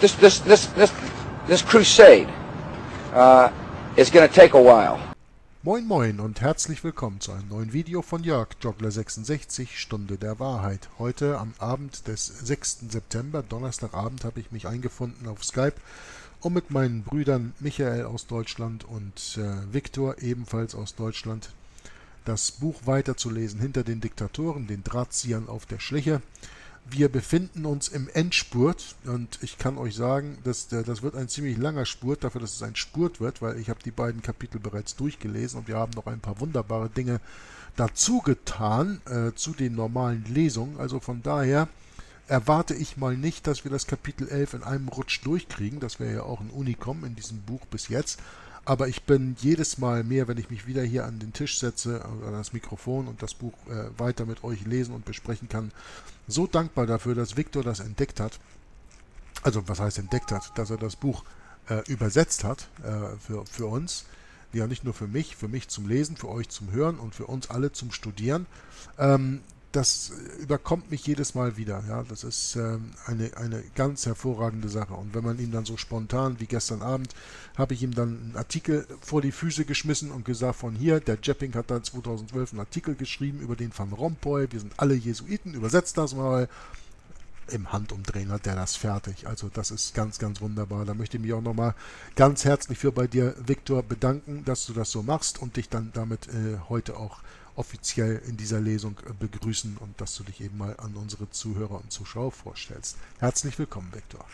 this, this, this, this, this crusade uh, is going to take a while. Moin Moin und herzlich willkommen zu einem neuen Video von Jörg Joggler66 Stunde der Wahrheit. Heute am Abend des 6. September, Donnerstagabend, habe ich mich eingefunden auf Skype, um mit meinen Brüdern Michael aus Deutschland und äh, Viktor ebenfalls aus Deutschland das Buch weiterzulesen hinter den Diktatoren, den Drahtziehern auf der Schliche. Wir befinden uns im Endspurt und ich kann euch sagen, dass, das wird ein ziemlich langer Spurt, dafür, dass es ein Spurt wird, weil ich habe die beiden Kapitel bereits durchgelesen und wir haben noch ein paar wunderbare Dinge dazu getan äh, zu den normalen Lesungen. Also von daher erwarte ich mal nicht, dass wir das Kapitel 11 in einem Rutsch durchkriegen. Das wäre ja auch ein Unikum in diesem Buch bis jetzt. Aber ich bin jedes Mal mehr, wenn ich mich wieder hier an den Tisch setze, an das Mikrofon und das Buch äh, weiter mit euch lesen und besprechen kann, so dankbar dafür, dass Viktor das entdeckt hat. Also was heißt entdeckt hat, dass er das Buch äh, übersetzt hat äh, für, für uns. Ja, nicht nur für mich, für mich zum Lesen, für euch zum Hören und für uns alle zum Studieren. Ähm, das überkommt mich jedes Mal wieder. Ja, das ist ähm, eine, eine ganz hervorragende Sache. Und wenn man ihm dann so spontan wie gestern Abend, habe ich ihm dann einen Artikel vor die Füße geschmissen und gesagt, von hier, der Jepping hat da 2012 einen Artikel geschrieben über den Van Rompuy, wir sind alle Jesuiten, übersetzt das mal. Im Handumdrehen hat der das fertig. Also das ist ganz, ganz wunderbar. Da möchte ich mich auch nochmal ganz herzlich für bei dir, Viktor, bedanken, dass du das so machst und dich dann damit äh, heute auch offiziell in dieser Lesung äh, begrüßen und dass du dich eben mal an unsere Zuhörer und Zuschauer vorstellst. Herzlich willkommen, Viktor.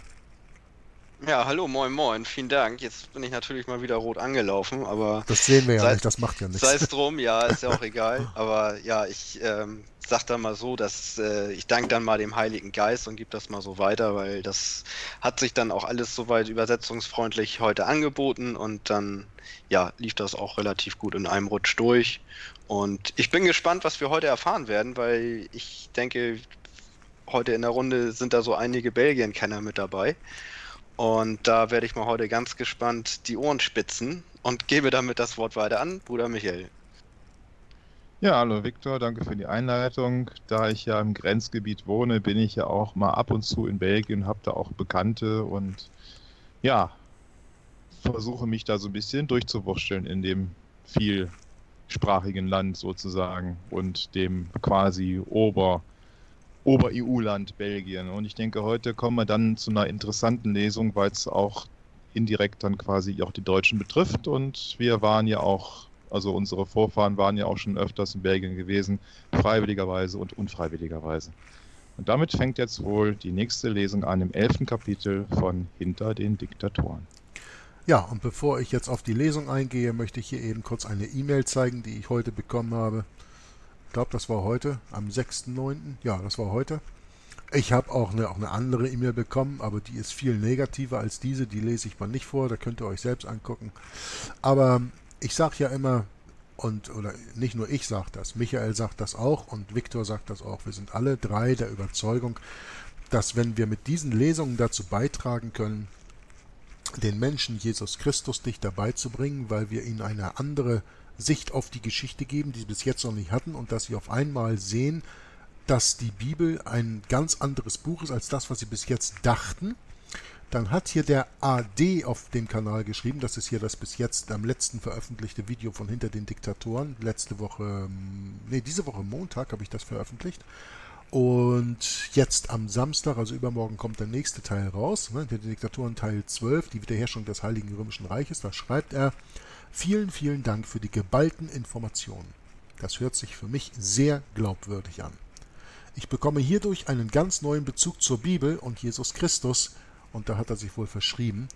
Ja, hallo, moin, moin, vielen Dank. Jetzt bin ich natürlich mal wieder rot angelaufen, aber. Das sehen wir ja sei, nicht, das macht ja nichts. Sei es drum, ja, ist ja auch egal. Aber ja, ich ähm, sag dann mal so, dass äh, ich danke dann mal dem Heiligen Geist und gebe das mal so weiter, weil das hat sich dann auch alles soweit übersetzungsfreundlich heute angeboten und dann ja, lief das auch relativ gut in einem Rutsch durch. Und ich bin gespannt, was wir heute erfahren werden, weil ich denke, heute in der Runde sind da so einige Belgien-Kenner mit dabei. Und da werde ich mal heute ganz gespannt die Ohren spitzen und gebe damit das Wort weiter an Bruder Michael. Ja, hallo Viktor, danke für die Einleitung. Da ich ja im Grenzgebiet wohne, bin ich ja auch mal ab und zu in Belgien, habe da auch Bekannte und ja, versuche mich da so ein bisschen durchzuwurschteln in dem vielsprachigen Land sozusagen und dem quasi Ober- Ober-EU-Land Belgien. Und ich denke, heute kommen wir dann zu einer interessanten Lesung, weil es auch indirekt dann quasi auch die Deutschen betrifft. Und wir waren ja auch, also unsere Vorfahren waren ja auch schon öfters in Belgien gewesen, freiwilligerweise und unfreiwilligerweise. Und damit fängt jetzt wohl die nächste Lesung an im elften Kapitel von Hinter den Diktatoren. Ja, und bevor ich jetzt auf die Lesung eingehe, möchte ich hier eben kurz eine E-Mail zeigen, die ich heute bekommen habe. Ich glaube, das war heute, am 6.9. Ja, das war heute. Ich habe auch eine, auch eine andere E-Mail bekommen, aber die ist viel negativer als diese. Die lese ich mal nicht vor, da könnt ihr euch selbst angucken. Aber ich sage ja immer, und oder nicht nur ich sage das, Michael sagt das auch und Viktor sagt das auch. Wir sind alle drei der Überzeugung, dass wenn wir mit diesen Lesungen dazu beitragen können, den Menschen Jesus Christus dichter beizubringen, weil wir ihnen eine andere Sicht auf die Geschichte geben, die sie bis jetzt noch nicht hatten und dass sie auf einmal sehen, dass die Bibel ein ganz anderes Buch ist als das, was sie bis jetzt dachten. Dann hat hier der AD auf dem Kanal geschrieben, das ist hier das bis jetzt am letzten veröffentlichte Video von Hinter den Diktatoren. Letzte Woche, nee, diese Woche Montag habe ich das veröffentlicht. Und jetzt am Samstag, also übermorgen, kommt der nächste Teil raus, ne, der Diktatoren Teil 12, die Wiederherstellung des Heiligen Römischen Reiches. Da schreibt er, Vielen, vielen Dank für die geballten Informationen. Das hört sich für mich sehr glaubwürdig an. Ich bekomme hierdurch einen ganz neuen Bezug zur Bibel und Jesus Christus, und da hat er sich wohl verschrieben,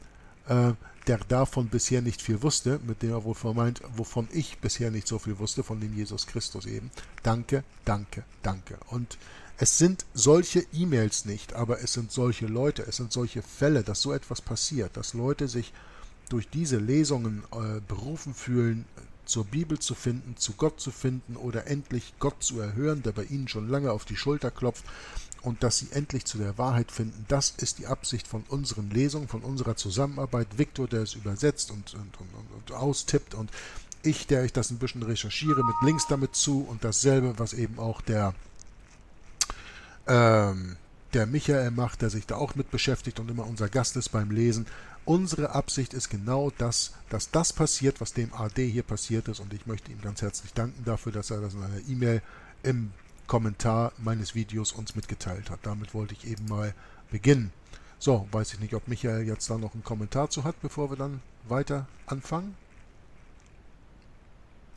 äh, der davon bisher nicht viel wusste, mit dem er wohl vermeint, wovon ich bisher nicht so viel wusste, von dem Jesus Christus eben. Danke, danke, danke. Und es sind solche E-Mails nicht, aber es sind solche Leute, es sind solche Fälle, dass so etwas passiert, dass Leute sich durch diese Lesungen äh, berufen fühlen, zur Bibel zu finden, zu Gott zu finden oder endlich Gott zu erhören, der bei ihnen schon lange auf die Schulter klopft und dass sie endlich zu der Wahrheit finden. Das ist die Absicht von unseren Lesungen, von unserer Zusammenarbeit. Viktor, der es übersetzt und, und, und, und austippt und ich, der ich das ein bisschen recherchiere, mit Links damit zu und dasselbe, was eben auch der ähm, der Michael macht, der sich da auch mit beschäftigt und immer unser Gast ist beim Lesen. Unsere Absicht ist genau das, dass das passiert, was dem AD hier passiert ist. Und ich möchte ihm ganz herzlich danken dafür, dass er das in einer E-Mail im Kommentar meines Videos uns mitgeteilt hat. Damit wollte ich eben mal beginnen. So, weiß ich nicht, ob Michael jetzt da noch einen Kommentar zu hat, bevor wir dann weiter anfangen.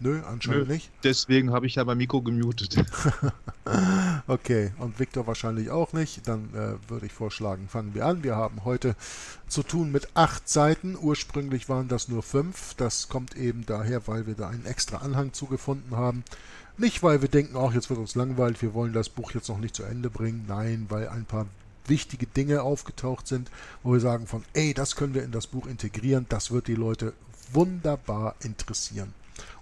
Nö, anscheinend Nö, nicht. Deswegen habe ich ja mein Mikro gemutet. okay, und Victor wahrscheinlich auch nicht. Dann äh, würde ich vorschlagen, fangen wir an. Wir haben heute zu tun mit acht Seiten. Ursprünglich waren das nur fünf. Das kommt eben daher, weil wir da einen extra Anhang zugefunden haben. Nicht, weil wir denken, ach, jetzt wird uns langweilig, wir wollen das Buch jetzt noch nicht zu Ende bringen. Nein, weil ein paar wichtige Dinge aufgetaucht sind, wo wir sagen von, ey, das können wir in das Buch integrieren, das wird die Leute wunderbar interessieren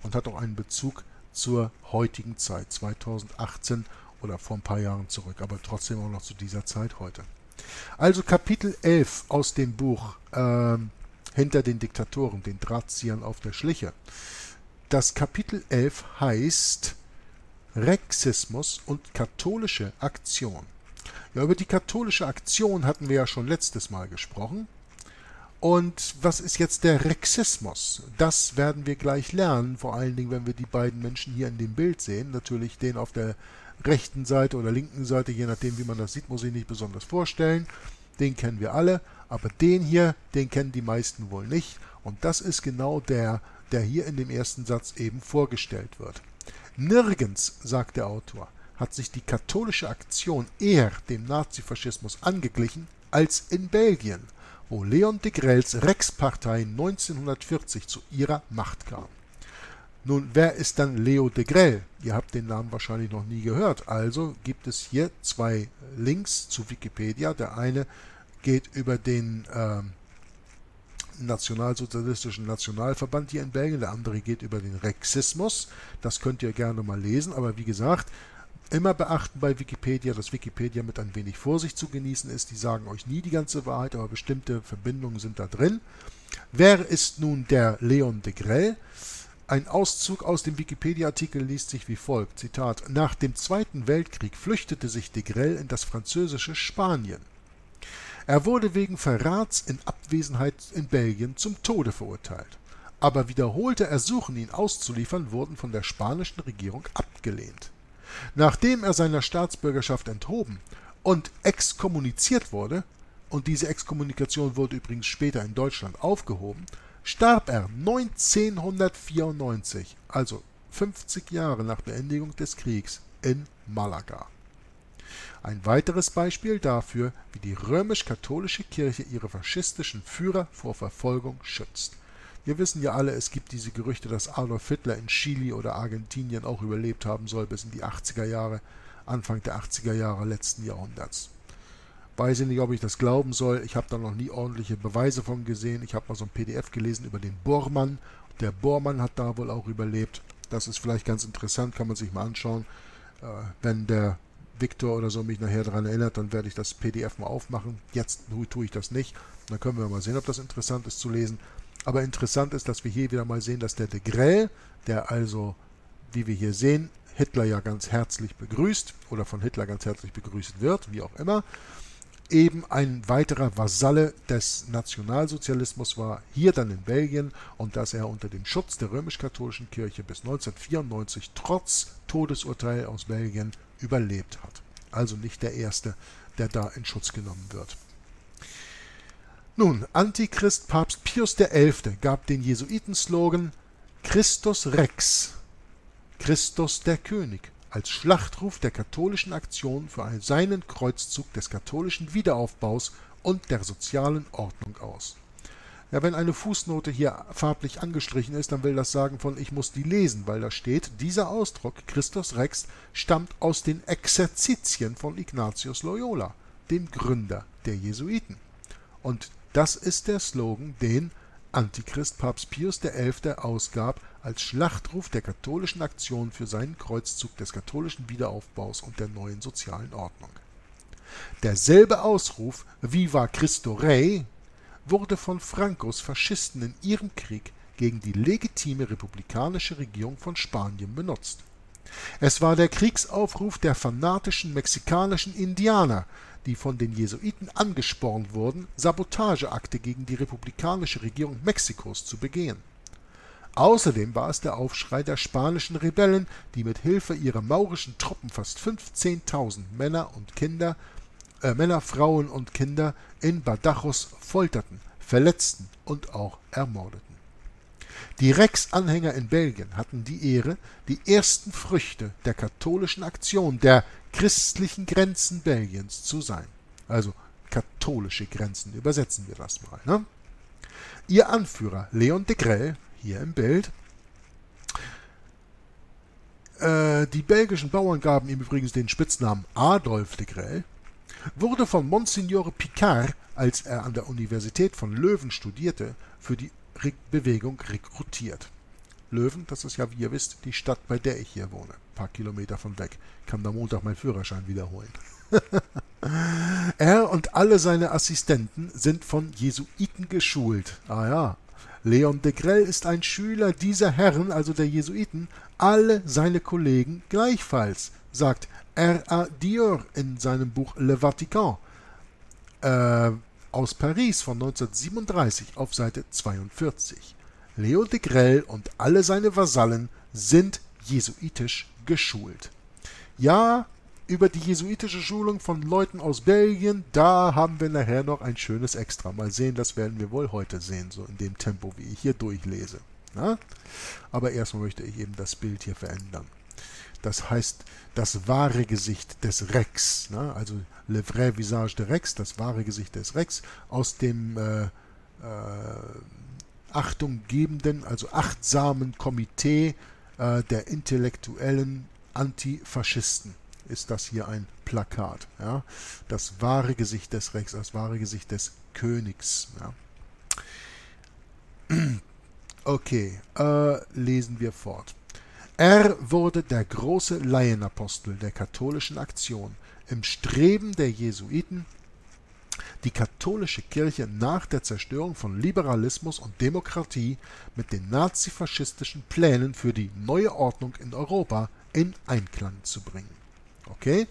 und hat auch einen Bezug zur heutigen Zeit, 2018 oder vor ein paar Jahren zurück, aber trotzdem auch noch zu dieser Zeit heute. Also Kapitel 11 aus dem Buch äh, Hinter den Diktatoren, den Drahtziehern auf der Schliche. Das Kapitel 11 heißt Rexismus und katholische Aktion. Ja, über die katholische Aktion hatten wir ja schon letztes Mal gesprochen. Und was ist jetzt der Rexismus? Das werden wir gleich lernen, vor allen Dingen, wenn wir die beiden Menschen hier in dem Bild sehen. Natürlich den auf der rechten Seite oder linken Seite, je nachdem, wie man das sieht, muss ich nicht besonders vorstellen. Den kennen wir alle, aber den hier, den kennen die meisten wohl nicht. Und das ist genau der, der hier in dem ersten Satz eben vorgestellt wird. Nirgends, sagt der Autor, hat sich die katholische Aktion eher dem Nazifaschismus angeglichen als in Belgien wo Leon de Grelles Rex-Partei 1940 zu ihrer Macht kam. Nun, wer ist dann Leo de Grelle? Ihr habt den Namen wahrscheinlich noch nie gehört. Also gibt es hier zwei Links zu Wikipedia. Der eine geht über den äh, Nationalsozialistischen Nationalverband hier in Belgien, der andere geht über den Rexismus. Das könnt ihr gerne mal lesen. Aber wie gesagt, Immer beachten bei Wikipedia, dass Wikipedia mit ein wenig Vorsicht zu genießen ist. Die sagen euch nie die ganze Wahrheit, aber bestimmte Verbindungen sind da drin. Wer ist nun der Leon de Grell? Ein Auszug aus dem Wikipedia-Artikel liest sich wie folgt: Zitat: Nach dem Zweiten Weltkrieg flüchtete sich de Grell in das französische Spanien. Er wurde wegen Verrats in Abwesenheit in Belgien zum Tode verurteilt. Aber wiederholte Ersuchen, ihn auszuliefern, wurden von der spanischen Regierung abgelehnt. Nachdem er seiner Staatsbürgerschaft enthoben und exkommuniziert wurde, und diese Exkommunikation wurde übrigens später in Deutschland aufgehoben, starb er 1994, also 50 Jahre nach Beendigung des Kriegs, in Malaga. Ein weiteres Beispiel dafür, wie die römisch-katholische Kirche ihre faschistischen Führer vor Verfolgung schützt. Wir wissen ja alle, es gibt diese Gerüchte, dass Adolf Hitler in Chile oder Argentinien auch überlebt haben soll bis in die 80er Jahre, Anfang der 80er Jahre letzten Jahrhunderts. Weiß ich nicht, ob ich das glauben soll. Ich habe da noch nie ordentliche Beweise von gesehen. Ich habe mal so ein PDF gelesen über den Bormann. Der Bormann hat da wohl auch überlebt. Das ist vielleicht ganz interessant, kann man sich mal anschauen. Äh, wenn der Viktor oder so mich nachher daran erinnert, dann werde ich das PDF mal aufmachen. Jetzt tue ich das nicht. Dann können wir mal sehen, ob das interessant ist zu lesen. Aber interessant ist, dass wir hier wieder mal sehen, dass der de Grell, der also, wie wir hier sehen, Hitler ja ganz herzlich begrüßt oder von Hitler ganz herzlich begrüßt wird, wie auch immer, eben ein weiterer Vasalle des Nationalsozialismus war, hier dann in Belgien, und dass er unter dem Schutz der römisch-katholischen Kirche bis 1994 trotz Todesurteil aus Belgien überlebt hat. Also nicht der Erste, der da in Schutz genommen wird. Nun, Antichrist Papst Pius XI. gab den Jesuiten-Slogan Christus Rex, Christus der König, als Schlachtruf der katholischen Aktion für seinen Kreuzzug des katholischen Wiederaufbaus und der sozialen Ordnung aus. Ja, wenn eine Fußnote hier farblich angestrichen ist, dann will das sagen von ich muss die lesen, weil da steht, dieser Ausdruck Christus Rex stammt aus den Exerzitien von Ignatius Loyola, dem Gründer der Jesuiten. Und das ist der Slogan, den Antichrist Papst Pius XI. ausgab als Schlachtruf der katholischen Aktion für seinen Kreuzzug des katholischen Wiederaufbaus und der neuen sozialen Ordnung. Derselbe Ausruf Viva Cristo Rey wurde von Francos Faschisten in ihrem Krieg gegen die legitime republikanische Regierung von Spanien benutzt. Es war der Kriegsaufruf der fanatischen mexikanischen Indianer, die von den Jesuiten angespornt wurden, Sabotageakte gegen die republikanische Regierung Mexikos zu begehen. Außerdem war es der Aufschrei der spanischen Rebellen, die mit Hilfe ihrer maurischen Truppen fast 15.000 Männer und Kinder, äh, Männer, Frauen und Kinder in Badajoz folterten, verletzten und auch ermordeten. Die Rex-Anhänger in Belgien hatten die Ehre, die ersten Früchte der katholischen Aktion der christlichen Grenzen Belgiens zu sein. Also katholische Grenzen, übersetzen wir das mal. Ne? Ihr Anführer Leon de Grell hier im Bild. Äh, die belgischen Bauern gaben ihm übrigens den Spitznamen Adolf de Grell, wurde von Monsignore Picard, als er an der Universität von Löwen studierte, für die Bewegung rekrutiert. Löwen, das ist ja, wie ihr wisst, die Stadt, bei der ich hier wohne. Ein paar Kilometer von weg. Kann da Montag meinen Führerschein wiederholen. er und alle seine Assistenten sind von Jesuiten geschult. Ah ja, Leon de Grell ist ein Schüler dieser Herren, also der Jesuiten, alle seine Kollegen gleichfalls, sagt R. A. Dior in seinem Buch Le Vatican äh, aus Paris von 1937 auf Seite 42. Leo de Grell und alle seine Vasallen sind jesuitisch geschult. Ja, über die jesuitische Schulung von Leuten aus Belgien, da haben wir nachher noch ein schönes Extra. Mal sehen, das werden wir wohl heute sehen, so in dem Tempo, wie ich hier durchlese. Ja? Aber erstmal möchte ich eben das Bild hier verändern. Das heißt, das wahre Gesicht des Rex, ne? also le vrai visage de Rex, das wahre Gesicht des Rex, aus dem äh, äh, achtunggebenden, also achtsamen Komitee äh, der intellektuellen Antifaschisten ist das hier ein Plakat. Ja? Das wahre Gesicht des Rex, das wahre Gesicht des Königs. Ja? Okay, äh, lesen wir fort. Er wurde der große Laienapostel der katholischen Aktion im Streben der Jesuiten, die katholische Kirche nach der Zerstörung von Liberalismus und Demokratie mit den nazifaschistischen Plänen für die neue Ordnung in Europa in Einklang zu bringen. Okay?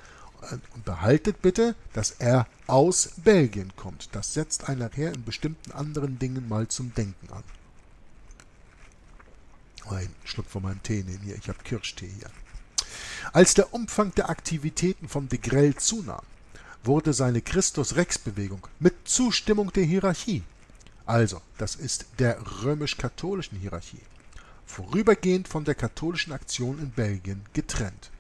Und behaltet bitte, dass er aus Belgien kommt. Das setzt einen nachher in bestimmten anderen Dingen mal zum Denken an. Ein Schluck von meinem Tee nehmen hier. Ich habe Kirschtee hier. Als der Umfang der Aktivitäten von de Grell zunahm, wurde seine Christus-Rex-Bewegung mit Zustimmung der Hierarchie, also das ist der römisch-katholischen Hierarchie, vorübergehend von der katholischen Aktion in Belgien getrennt.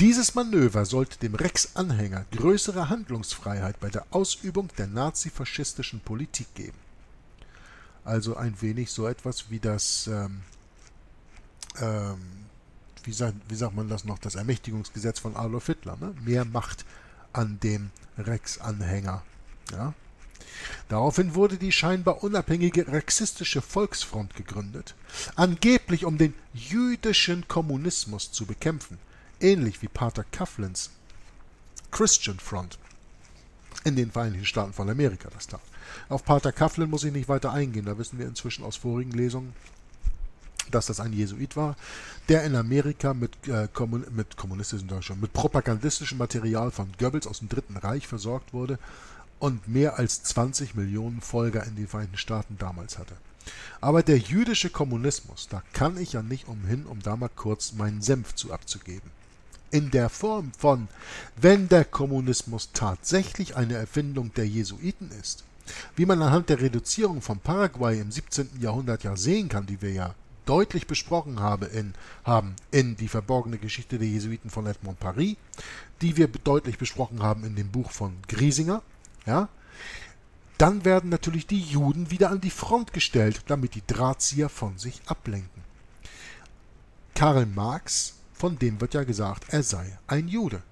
Dieses Manöver sollte dem Rex-Anhänger größere Handlungsfreiheit bei der Ausübung der nazifaschistischen Politik geben. Also ein wenig so etwas wie das, ähm, ähm, wie, sagt, wie, sagt, man das noch, das Ermächtigungsgesetz von Adolf Hitler. Ne? Mehr Macht an dem Rex-Anhänger. Ja? Daraufhin wurde die scheinbar unabhängige Rexistische Volksfront gegründet, angeblich um den jüdischen Kommunismus zu bekämpfen – ähnlich wie Pater Coughlins Christian Front in den Vereinigten Staaten von Amerika das tat. Auf Pater Coughlin muss ich nicht weiter eingehen, da wissen wir inzwischen aus vorigen Lesungen, dass das ein Jesuit war, der in Amerika mit, äh, mit kommunistischen Deutschland, mit propagandistischem Material von Goebbels aus dem Dritten Reich versorgt wurde und mehr als 20 Millionen Folger in den Vereinigten Staaten damals hatte. Aber der jüdische Kommunismus, da kann ich ja nicht umhin, um da mal kurz meinen Senf zu abzugeben in der Form von, wenn der Kommunismus tatsächlich eine Erfindung der Jesuiten ist, wie man anhand der Reduzierung von Paraguay im 17. Jahrhundert ja sehen kann, die wir ja deutlich besprochen habe in, haben in Die verborgene Geschichte der Jesuiten von Edmond Paris, die wir deutlich besprochen haben in dem Buch von Griesinger, ja, dann werden natürlich die Juden wieder an die Front gestellt, damit die Drahtzieher von sich ablenken. Karl Marx von dem wird ja gesagt, er sei ein Jude.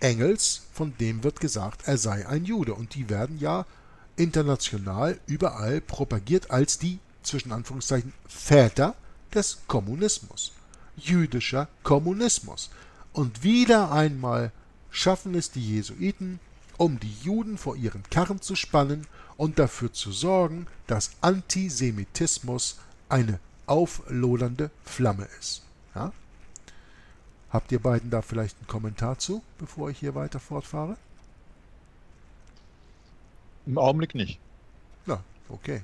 Engels, von dem wird gesagt, er sei ein Jude. Und die werden ja international überall propagiert als die, zwischen Anführungszeichen, Väter des Kommunismus. Jüdischer Kommunismus. Und wieder einmal schaffen es die Jesuiten, um die Juden vor ihren Karren zu spannen und dafür zu sorgen, dass Antisemitismus eine auflodernde Flamme ist. Ja? Habt ihr beiden da vielleicht einen Kommentar zu, bevor ich hier weiter fortfahre? Im Augenblick nicht. Na, okay.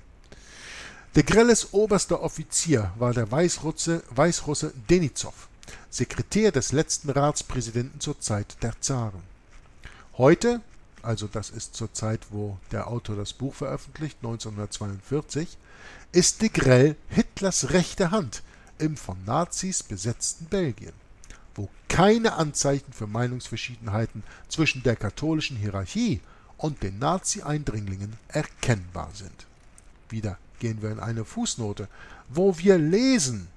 De Grelles oberster Offizier war der Weißrusse, Weißrusse Denisov, Sekretär des letzten Ratspräsidenten zur Zeit der Zaren. Heute, also das ist zur Zeit, wo der Autor das Buch veröffentlicht, 1942, ist de Grell Hitlers rechte Hand im von Nazis besetzten Belgien, wo keine Anzeichen für Meinungsverschiedenheiten zwischen der katholischen Hierarchie und den Nazi-Eindringlingen erkennbar sind. Wieder gehen wir in eine Fußnote, wo wir lesen,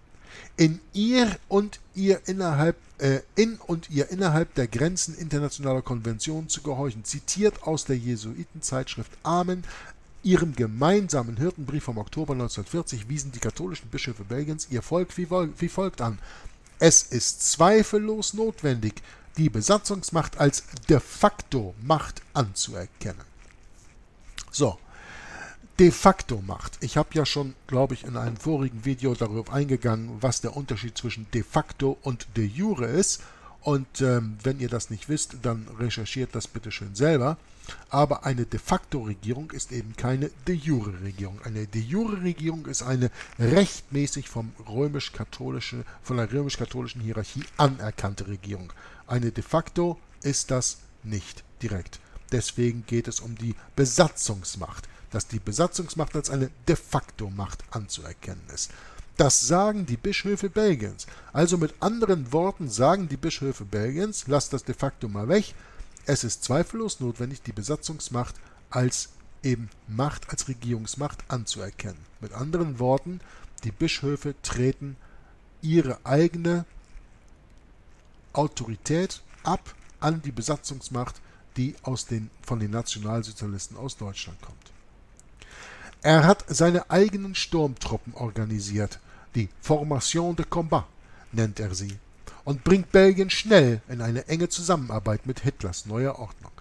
in ihr und ihr innerhalb äh, in und ihr innerhalb der Grenzen internationaler Konventionen zu gehorchen, zitiert aus der Jesuitenzeitschrift Amen, ihrem gemeinsamen Hirtenbrief vom Oktober 1940 wiesen die katholischen Bischöfe Belgiens ihr Volk wie, wie folgt an. Es ist zweifellos notwendig, die Besatzungsmacht als de facto Macht anzuerkennen. So, de facto Macht. Ich habe ja schon, glaube ich, in einem vorigen Video darauf eingegangen, was der Unterschied zwischen de facto und de jure ist. Und ähm, wenn ihr das nicht wisst, dann recherchiert das bitte schön selber. Aber eine de facto Regierung ist eben keine de jure Regierung. Eine de jure Regierung ist eine rechtmäßig vom römisch-katholischen, von der römisch-katholischen Hierarchie anerkannte Regierung. Eine de facto ist das nicht direkt. Deswegen geht es um die Besatzungsmacht, dass die Besatzungsmacht als eine de facto Macht anzuerkennen ist. Das sagen die Bischöfe Belgiens. Also mit anderen Worten sagen die Bischöfe Belgiens, lasst das de facto mal weg, es ist zweifellos notwendig, die Besatzungsmacht als eben Macht, als Regierungsmacht anzuerkennen. Mit anderen Worten, die Bischöfe treten ihre eigene Autorität ab an die Besatzungsmacht, die aus den, von den Nationalsozialisten aus Deutschland kommt. Er hat seine eigenen Sturmtruppen organisiert, die Formation de Combat nennt er sie, und bringt Belgien schnell in eine enge Zusammenarbeit mit Hitlers neuer Ordnung.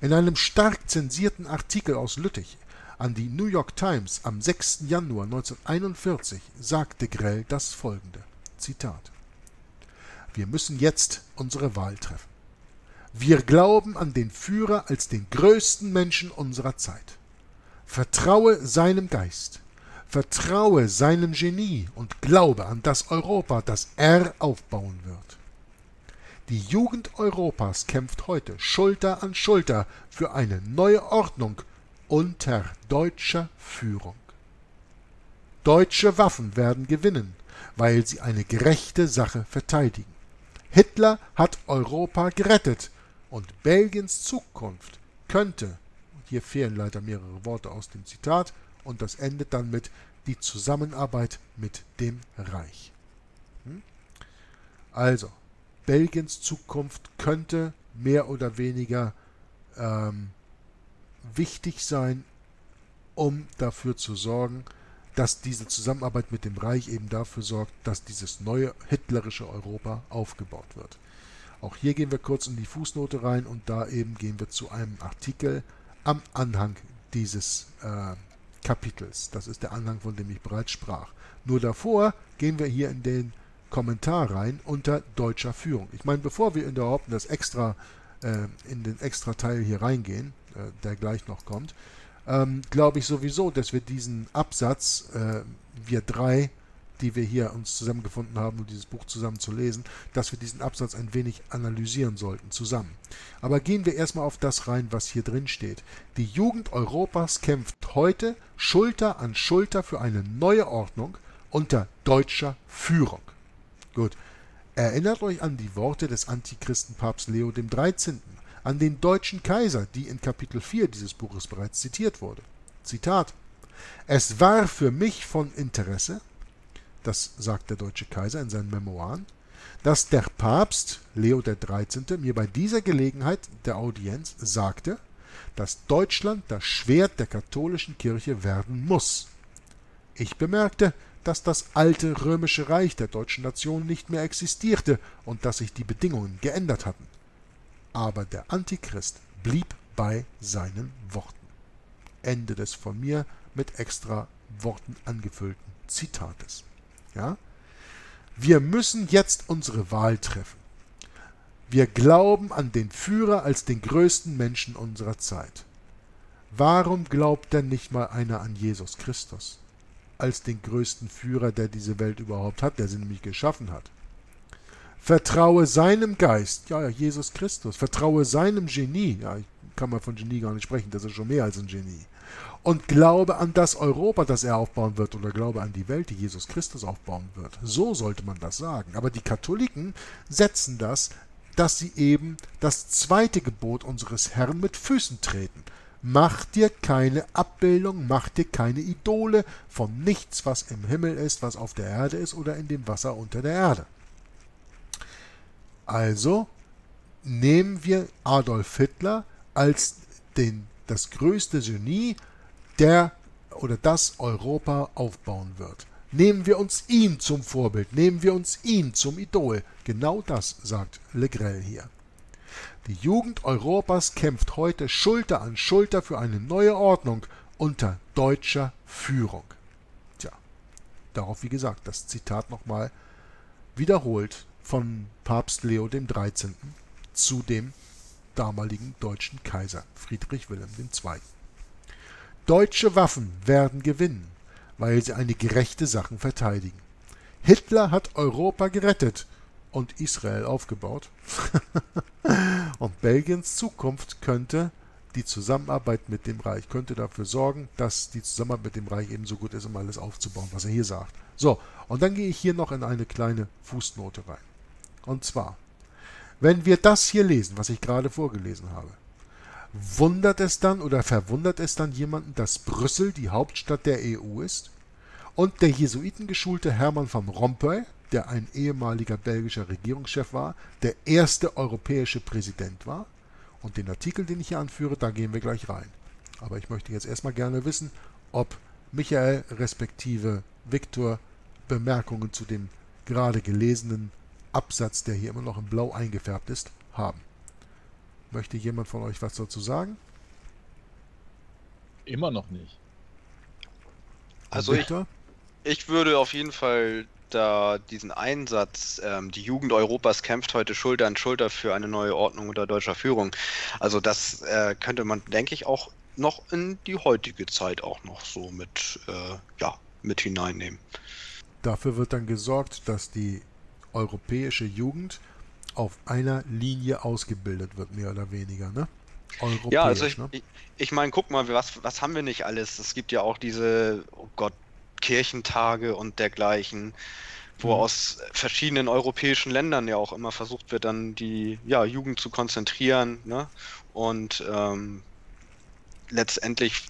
In einem stark zensierten Artikel aus Lüttich an die New York Times am 6. Januar 1941 sagte Grell das folgende: Zitat wir müssen jetzt unsere Wahl treffen. Wir glauben an den Führer als den größten Menschen unserer Zeit. Vertraue seinem Geist, vertraue seinem Genie und glaube an das Europa, das er aufbauen wird. Die Jugend Europas kämpft heute Schulter an Schulter für eine neue Ordnung unter deutscher Führung. Deutsche Waffen werden gewinnen, weil sie eine gerechte Sache verteidigen. Hitler hat Europa gerettet und Belgiens Zukunft könnte, und hier fehlen leider mehrere Worte aus dem Zitat, und das endet dann mit die Zusammenarbeit mit dem Reich. Hm? Also, Belgiens Zukunft könnte mehr oder weniger ähm, wichtig sein, um dafür zu sorgen, dass diese Zusammenarbeit mit dem Reich eben dafür sorgt, dass dieses neue hitlerische Europa aufgebaut wird. Auch hier gehen wir kurz in die Fußnote rein und da eben gehen wir zu einem Artikel am Anhang dieses äh, Kapitels. Das ist der Anhang, von dem ich bereits sprach. Nur davor gehen wir hier in den Kommentar rein unter deutscher Führung. Ich meine, bevor wir in der Haupten das extra äh, in den extra Teil hier reingehen, äh, der gleich noch kommt, ähm, glaube ich sowieso, dass wir diesen Absatz, äh, wir drei, die wir hier uns zusammengefunden haben, um dieses Buch zusammen zu lesen, dass wir diesen Absatz ein wenig analysieren sollten zusammen. Aber gehen wir erstmal auf das rein, was hier drin steht. Die Jugend Europas kämpft heute Schulter an Schulter für eine neue Ordnung unter deutscher Führung. Gut. Erinnert euch an die Worte des Antichristenpapst Leo XIII an den deutschen Kaiser, die in Kapitel 4 dieses Buches bereits zitiert wurde. Zitat Es war für mich von Interesse, das sagt der deutsche Kaiser in seinen Memoiren, dass der Papst Leo XIII. mir bei dieser Gelegenheit der Audienz sagte, dass Deutschland das Schwert der katholischen Kirche werden muss. Ich bemerkte, dass das alte römische Reich der deutschen Nation nicht mehr existierte und dass sich die Bedingungen geändert hatten aber der Antichrist blieb bei seinen Worten. Ende des von mir mit extra Worten angefüllten Zitates. Ja? Wir müssen jetzt unsere Wahl treffen. Wir glauben an den Führer als den größten Menschen unserer Zeit. Warum glaubt denn nicht mal einer an Jesus Christus? Als den größten Führer, der diese Welt überhaupt hat, der sie nämlich geschaffen hat. Vertraue seinem Geist, ja, Jesus Christus, vertraue seinem Genie, ja, kann man von Genie gar nicht sprechen, das ist schon mehr als ein Genie. Und glaube an das Europa, das er aufbauen wird, oder glaube an die Welt, die Jesus Christus aufbauen wird. So sollte man das sagen. Aber die Katholiken setzen das, dass sie eben das zweite Gebot unseres Herrn mit Füßen treten. Mach dir keine Abbildung, mach dir keine Idole von nichts, was im Himmel ist, was auf der Erde ist oder in dem Wasser unter der Erde. Also nehmen wir Adolf Hitler als den, das größte Genie, der oder das Europa aufbauen wird. Nehmen wir uns ihn zum Vorbild, nehmen wir uns ihn zum Idol. Genau das sagt Le Grell hier. Die Jugend Europas kämpft heute Schulter an Schulter für eine neue Ordnung unter deutscher Führung. Tja, darauf wie gesagt das Zitat nochmal wiederholt von Papst Leo XIII. zu dem damaligen deutschen Kaiser Friedrich Wilhelm II. Deutsche Waffen werden gewinnen, weil sie eine gerechte Sache verteidigen. Hitler hat Europa gerettet und Israel aufgebaut. und Belgiens Zukunft könnte die Zusammenarbeit mit dem Reich könnte dafür sorgen, dass die Zusammenarbeit mit dem Reich ebenso gut ist, um alles aufzubauen, was er hier sagt. So, und dann gehe ich hier noch in eine kleine Fußnote rein. Und zwar, wenn wir das hier lesen, was ich gerade vorgelesen habe, wundert es dann oder verwundert es dann jemanden, dass Brüssel die Hauptstadt der EU ist und der jesuitengeschulte Hermann van Rompuy, der ein ehemaliger belgischer Regierungschef war, der erste europäische Präsident war? Und den Artikel, den ich hier anführe, da gehen wir gleich rein. Aber ich möchte jetzt erstmal gerne wissen, ob Michael respektive Viktor Bemerkungen zu dem gerade gelesenen Absatz, der hier immer noch in Blau eingefärbt ist, haben. Möchte jemand von euch was dazu sagen? Immer noch nicht. Also ich, ich würde auf jeden Fall da diesen Einsatz, ähm, die Jugend Europas kämpft heute Schulter an Schulter für eine neue Ordnung unter deutscher Führung. Also das äh, könnte man, denke ich, auch noch in die heutige Zeit auch noch so mit, äh, ja, mit hineinnehmen. Dafür wird dann gesorgt, dass die europäische Jugend auf einer Linie ausgebildet wird, mehr oder weniger, ne? Europäisch, ja, also ich, ne? ich, ich meine, guck mal, was, was haben wir nicht alles? Es gibt ja auch diese, oh Gott, Kirchentage und dergleichen, wo mhm. aus verschiedenen europäischen Ländern ja auch immer versucht wird, dann die ja, Jugend zu konzentrieren ne? und ähm, letztendlich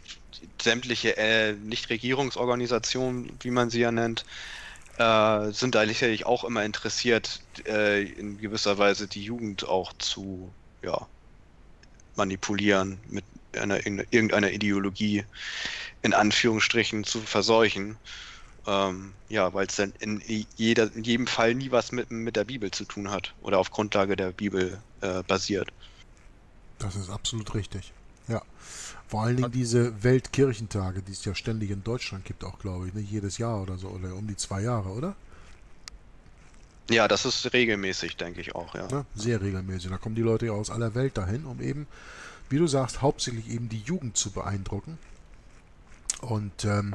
sämtliche äh, Nichtregierungsorganisationen, wie man sie ja nennt, äh, sind da sicherlich auch immer interessiert, äh, in gewisser Weise die Jugend auch zu ja, manipulieren, mit einer, irgendeiner Ideologie in Anführungsstrichen zu verseuchen. Ähm, ja, weil es dann in, jeder, in jedem Fall nie was mit, mit der Bibel zu tun hat oder auf Grundlage der Bibel äh, basiert. Das ist absolut richtig. Ja. Vor allen Dingen diese Weltkirchentage, die es ja ständig in Deutschland gibt, auch glaube ich, nicht jedes Jahr oder so, oder um die zwei Jahre, oder? Ja, das ist regelmäßig, denke ich auch, ja. ja. Sehr regelmäßig. Da kommen die Leute ja aus aller Welt dahin, um eben, wie du sagst, hauptsächlich eben die Jugend zu beeindrucken. Und ähm,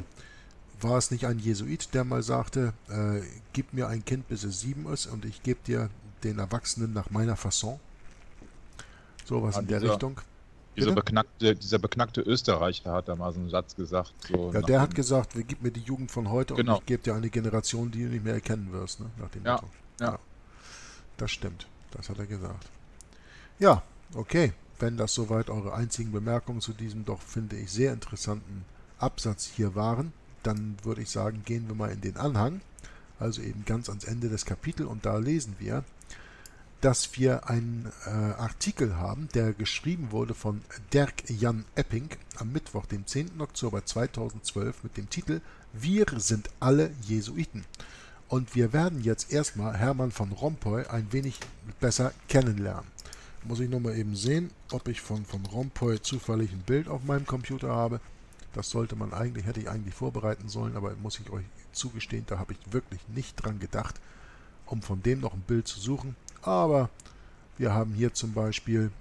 war es nicht ein Jesuit, der mal sagte, äh, gib mir ein Kind, bis es sieben ist, und ich gebe dir den Erwachsenen nach meiner Fasson? Sowas in der Richtung. Dieser beknackte, dieser beknackte Österreicher hat da mal so einen Satz gesagt. So ja, der hat gesagt, gib mir die Jugend von heute genau. und ich gebe dir eine Generation, die du nicht mehr erkennen wirst. Ne? Nach dem ja, ja. ja. Das stimmt. Das hat er gesagt. Ja, okay. Wenn das soweit eure einzigen Bemerkungen zu diesem doch, finde ich, sehr interessanten Absatz hier waren, dann würde ich sagen, gehen wir mal in den Anhang, also eben ganz ans Ende des Kapitels und da lesen wir, dass wir einen äh, Artikel haben, der geschrieben wurde von Dirk Jan Epping am Mittwoch, dem 10. Oktober 2012 mit dem Titel Wir sind alle Jesuiten. Und wir werden jetzt erstmal Hermann von Rompuy ein wenig besser kennenlernen. Muss ich nochmal eben sehen, ob ich von, von Rompuy zufällig ein Bild auf meinem Computer habe. Das sollte man eigentlich, hätte ich eigentlich vorbereiten sollen, aber muss ich euch zugestehen, da habe ich wirklich nicht dran gedacht, um von dem noch ein Bild zu suchen. Aber wir haben hier zum Beispiel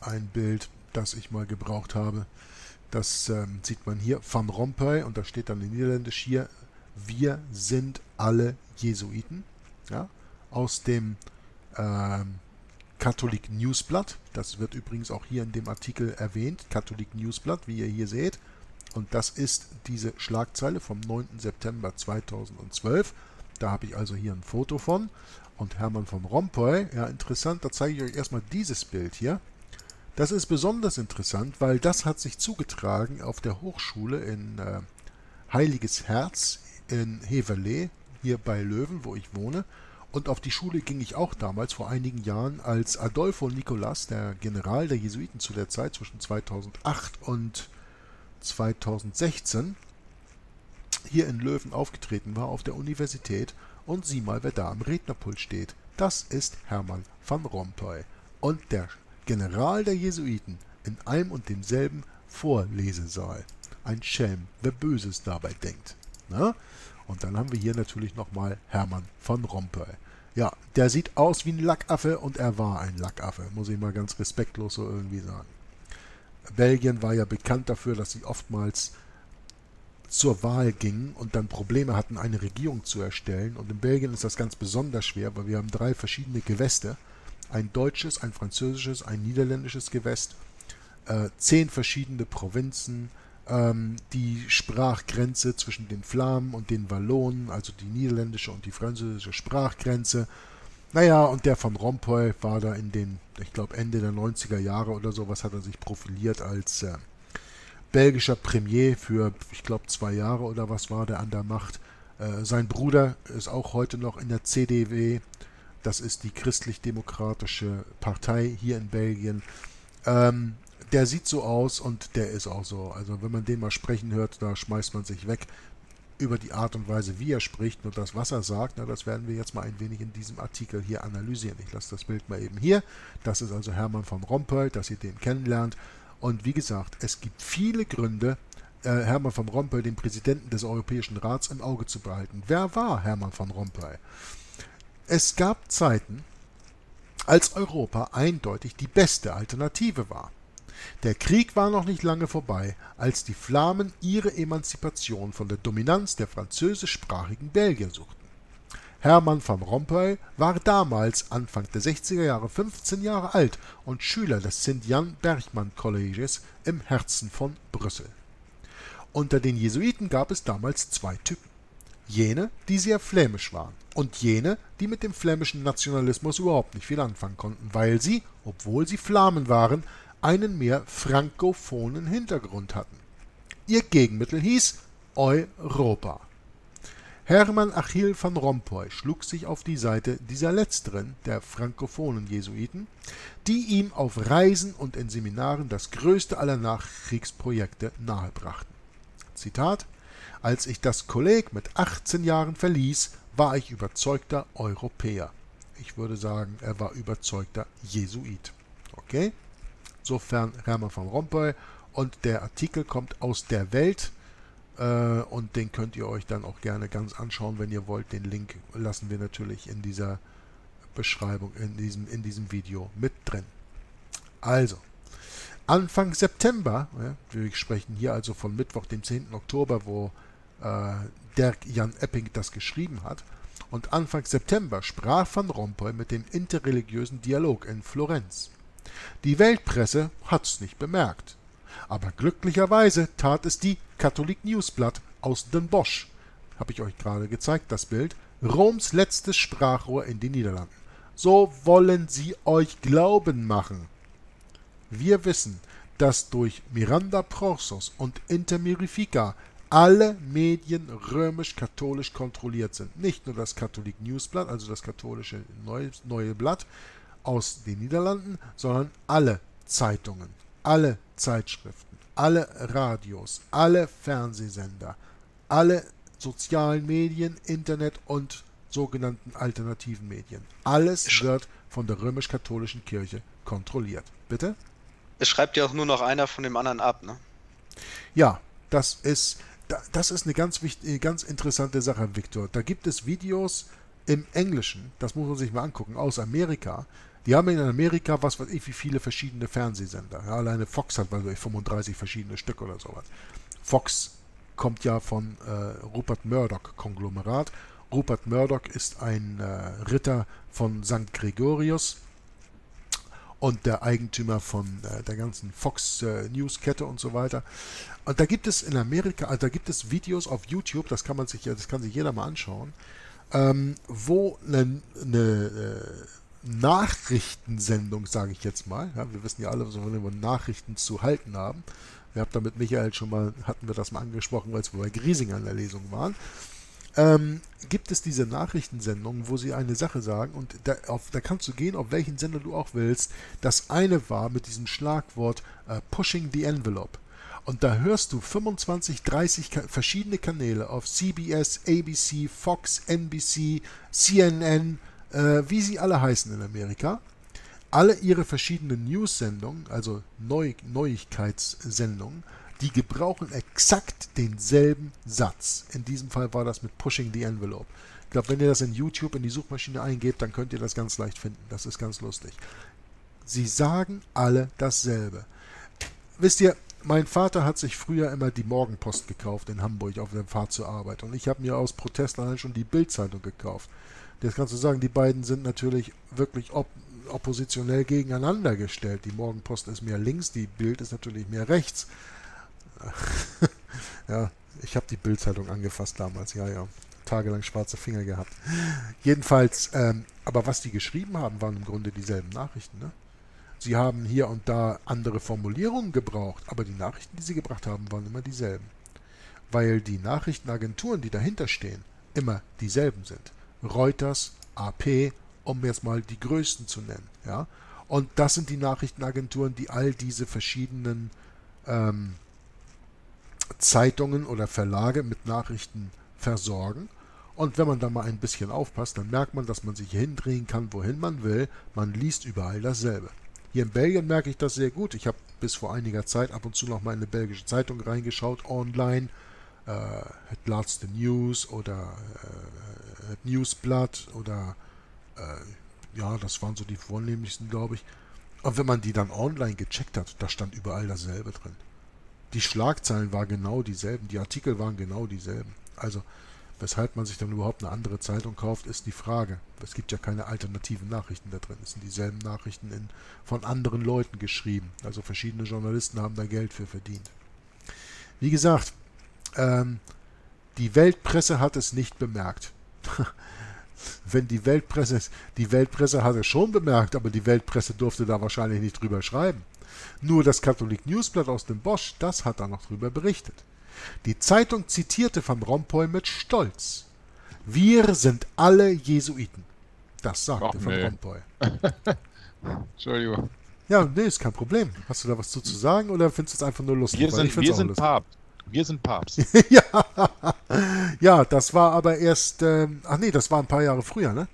ein Bild, das ich mal gebraucht habe. Das ähm, sieht man hier, Van Rompuy, und da steht dann in Niederländisch hier, wir sind alle Jesuiten. Ja, aus dem ähm, Catholic Newsblatt. Das wird übrigens auch hier in dem Artikel erwähnt. Catholic Newsblatt, wie ihr hier seht. Und das ist diese Schlagzeile vom 9. September 2012. Da habe ich also hier ein Foto von. Und Hermann von Rompuy, ja interessant, da zeige ich euch erstmal dieses Bild hier. Das ist besonders interessant, weil das hat sich zugetragen auf der Hochschule in äh, Heiliges Herz in Heverlee, hier bei Löwen, wo ich wohne. Und auf die Schule ging ich auch damals vor einigen Jahren, als Adolfo Nicolas, der General der Jesuiten zu der Zeit zwischen 2008 und 2016, hier in Löwen aufgetreten war auf der Universität und sieh mal, wer da am Rednerpult steht. Das ist Hermann van Rompuy und der General der Jesuiten in einem und demselben Vorlesesaal. Ein Schelm, wer Böses dabei denkt. Na? Und dann haben wir hier natürlich nochmal Hermann von Rompuy. Ja, der sieht aus wie ein Lackaffe und er war ein Lackaffe, muss ich mal ganz respektlos so irgendwie sagen. Belgien war ja bekannt dafür, dass sie oftmals zur Wahl gingen und dann Probleme hatten, eine Regierung zu erstellen. Und in Belgien ist das ganz besonders schwer, weil wir haben drei verschiedene Gewäste. Ein deutsches, ein französisches, ein niederländisches Gewäst, äh, zehn verschiedene Provinzen, ähm, die Sprachgrenze zwischen den Flamen und den Wallonen, also die niederländische und die französische Sprachgrenze. Naja, und der von Rompuy war da in den, ich glaube Ende der 90er Jahre oder sowas, hat er sich profiliert als äh, belgischer Premier für, ich glaube, zwei Jahre oder was war der an der Macht. Äh, sein Bruder ist auch heute noch in der CDW, das ist die christlich-demokratische Partei hier in Belgien. Ähm, der sieht so aus und der ist auch so. Also wenn man den mal sprechen hört, da schmeißt man sich weg über die Art und Weise, wie er spricht und das, was er sagt. Na, das werden wir jetzt mal ein wenig in diesem Artikel hier analysieren. Ich lasse das Bild mal eben hier. Das ist also Hermann von Rompuy, dass ihr den kennenlernt. Und wie gesagt, es gibt viele Gründe, äh, Hermann von Rompuy, den Präsidenten des Europäischen Rats, im Auge zu behalten. Wer war Hermann von Rompuy? Es gab Zeiten, als Europa eindeutig die beste Alternative war. Der Krieg war noch nicht lange vorbei, als die Flamen ihre Emanzipation von der Dominanz der französischsprachigen Belgier suchten. Hermann van Rompuy war damals Anfang der 60er Jahre 15 Jahre alt und Schüler des St. Jan Berchmann Colleges im Herzen von Brüssel. Unter den Jesuiten gab es damals zwei Typen. Jene, die sehr flämisch waren, und jene, die mit dem flämischen Nationalismus überhaupt nicht viel anfangen konnten, weil sie, obwohl sie Flamen waren, einen mehr frankophonen Hintergrund hatten. Ihr Gegenmittel hieß Europa. Hermann Achill van Rompuy schlug sich auf die Seite dieser letzteren, der frankophonen Jesuiten, die ihm auf Reisen und in Seminaren das größte aller Nachkriegsprojekte nahebrachten. Zitat Als ich das Kolleg mit 18 Jahren verließ, war ich überzeugter Europäer. Ich würde sagen, er war überzeugter Jesuit. Okay? Sofern Hermann von Rompuy. Und der Artikel kommt aus der Welt. Äh, und den könnt ihr euch dann auch gerne ganz anschauen, wenn ihr wollt. Den Link lassen wir natürlich in dieser Beschreibung, in diesem, in diesem Video mit drin. Also, Anfang September, ja, wir sprechen hier also von Mittwoch, dem 10. Oktober, wo äh, Dirk Jan Epping das geschrieben hat, und Anfang September sprach Van Rompuy mit dem interreligiösen Dialog in Florenz. Die Weltpresse hat's nicht bemerkt. Aber glücklicherweise tat es die Catholic Newsblatt aus Den Bosch. Habe ich euch gerade gezeigt, das Bild. Roms letztes Sprachrohr in den Niederlanden. So wollen sie euch glauben machen. Wir wissen, dass durch Miranda Prorsos und Intermirifica alle Medien römisch-katholisch kontrolliert sind. Nicht nur das Catholic Newsblatt, also das katholische Neue Blatt, aus den Niederlanden, sondern alle Zeitungen, alle Zeitschriften, alle Radios, alle Fernsehsender, alle sozialen Medien, Internet und sogenannten alternativen Medien. Alles wird von der römisch-katholischen Kirche kontrolliert. Bitte? Es schreibt ja auch nur noch einer von dem anderen ab, ne? Ja, das ist, das ist eine ganz, wichtig, ganz interessante Sache, Viktor. Da gibt es Videos im Englischen, das muss man sich mal angucken, aus Amerika, Die haben in Amerika, was weiß ich, wie viele verschiedene Fernsehsender. Ja, alleine Fox hat, ich, 35 verschiedene Stück oder sowas. Fox kommt ja von äh, Rupert Murdoch-Konglomerat. Rupert Murdoch ist ein äh, Ritter von St. Gregorius und der Eigentümer von äh, der ganzen Fox äh, News-Kette und so weiter. Und da gibt es in Amerika, also da gibt es Videos auf YouTube, das kann man sich, das kann sich jeder mal anschauen, ähm, wo eine, eine äh, Nachrichtensendung, sage ich jetzt mal, ja, wir wissen ja alle, was wir von Nachrichten zu halten haben. Wir haben da mit Michael schon mal, hatten wir das mal angesprochen, weil wir bei Griesinger in der Lesung waren. Ähm, gibt es diese Nachrichtensendungen, wo sie eine Sache sagen und da, auf, da, kannst du gehen, auf welchen Sender du auch willst. Das eine war mit diesem Schlagwort äh, Pushing the Envelope. Und da hörst du 25, 30 ka verschiedene Kanäle auf CBS, ABC, Fox, NBC, CNN, äh, wie sie alle heißen in Amerika. Alle ihre verschiedenen News-Sendungen, also Neu Neuigkeitssendungen, die gebrauchen exakt denselben Satz. In diesem Fall war das mit Pushing the Envelope. Ich glaube, wenn ihr das in YouTube in die Suchmaschine eingebt, dann könnt ihr das ganz leicht finden. Das ist ganz lustig. Sie sagen alle dasselbe. Wisst ihr, mein Vater hat sich früher immer die Morgenpost gekauft in Hamburg auf der Fahrt zur Arbeit. Und ich habe mir aus Protest allein schon die Bildzeitung gekauft. Jetzt kannst du sagen, die beiden sind natürlich wirklich op oppositionell gegeneinander gestellt. Die Morgenpost ist mehr links, die Bild ist natürlich mehr rechts. ja, ich habe die Bildzeitung angefasst damals, ja, ja. Tagelang schwarze Finger gehabt. Jedenfalls, ähm, aber was die geschrieben haben, waren im Grunde dieselben Nachrichten. Ne? Sie haben hier und da andere Formulierungen gebraucht, aber die Nachrichten, die sie gebracht haben, waren immer dieselben. Weil die Nachrichtenagenturen, die dahinter stehen, immer dieselben sind. Reuters, AP, um jetzt mal die größten zu nennen. Ja? Und das sind die Nachrichtenagenturen, die all diese verschiedenen ähm, Zeitungen oder Verlage mit Nachrichten versorgen. Und wenn man da mal ein bisschen aufpasst, dann merkt man, dass man sich hindrehen kann, wohin man will. Man liest überall dasselbe. Hier in Belgien merke ich das sehr gut. Ich habe bis vor einiger Zeit ab und zu noch mal in eine belgische Zeitung reingeschaut, online. Äh, het laatste News oder äh, het Newsblatt oder äh, ja, das waren so die vornehmlichsten, glaube ich. Und wenn man die dann online gecheckt hat, da stand überall dasselbe drin. Die Schlagzeilen waren genau dieselben, die Artikel waren genau dieselben. Also, weshalb man sich dann überhaupt eine andere Zeitung kauft, ist die Frage. Es gibt ja keine alternativen Nachrichten da drin. Es sind dieselben Nachrichten in, von anderen Leuten geschrieben. Also verschiedene Journalisten haben da Geld für verdient. Wie gesagt, ähm, die Weltpresse hat es nicht bemerkt. Wenn die Weltpresse, die Weltpresse hat es schon bemerkt, aber die Weltpresse durfte da wahrscheinlich nicht drüber schreiben. Nur das Katholik Newsblatt aus dem Bosch, das hat da noch drüber berichtet. Die Zeitung zitierte Van Rompuy mit Stolz. Wir sind alle Jesuiten. Das sagte Ach, Van nee. Rompuy. Entschuldigung. Ja, nee, ist kein Problem. Hast du da was zu, zu sagen oder findest du es einfach nur lustig? Wir sind, wir sind Papst. Wir sind Papst. ja. ja, das war aber erst, ähm, ach nee, das war ein paar Jahre früher, ne?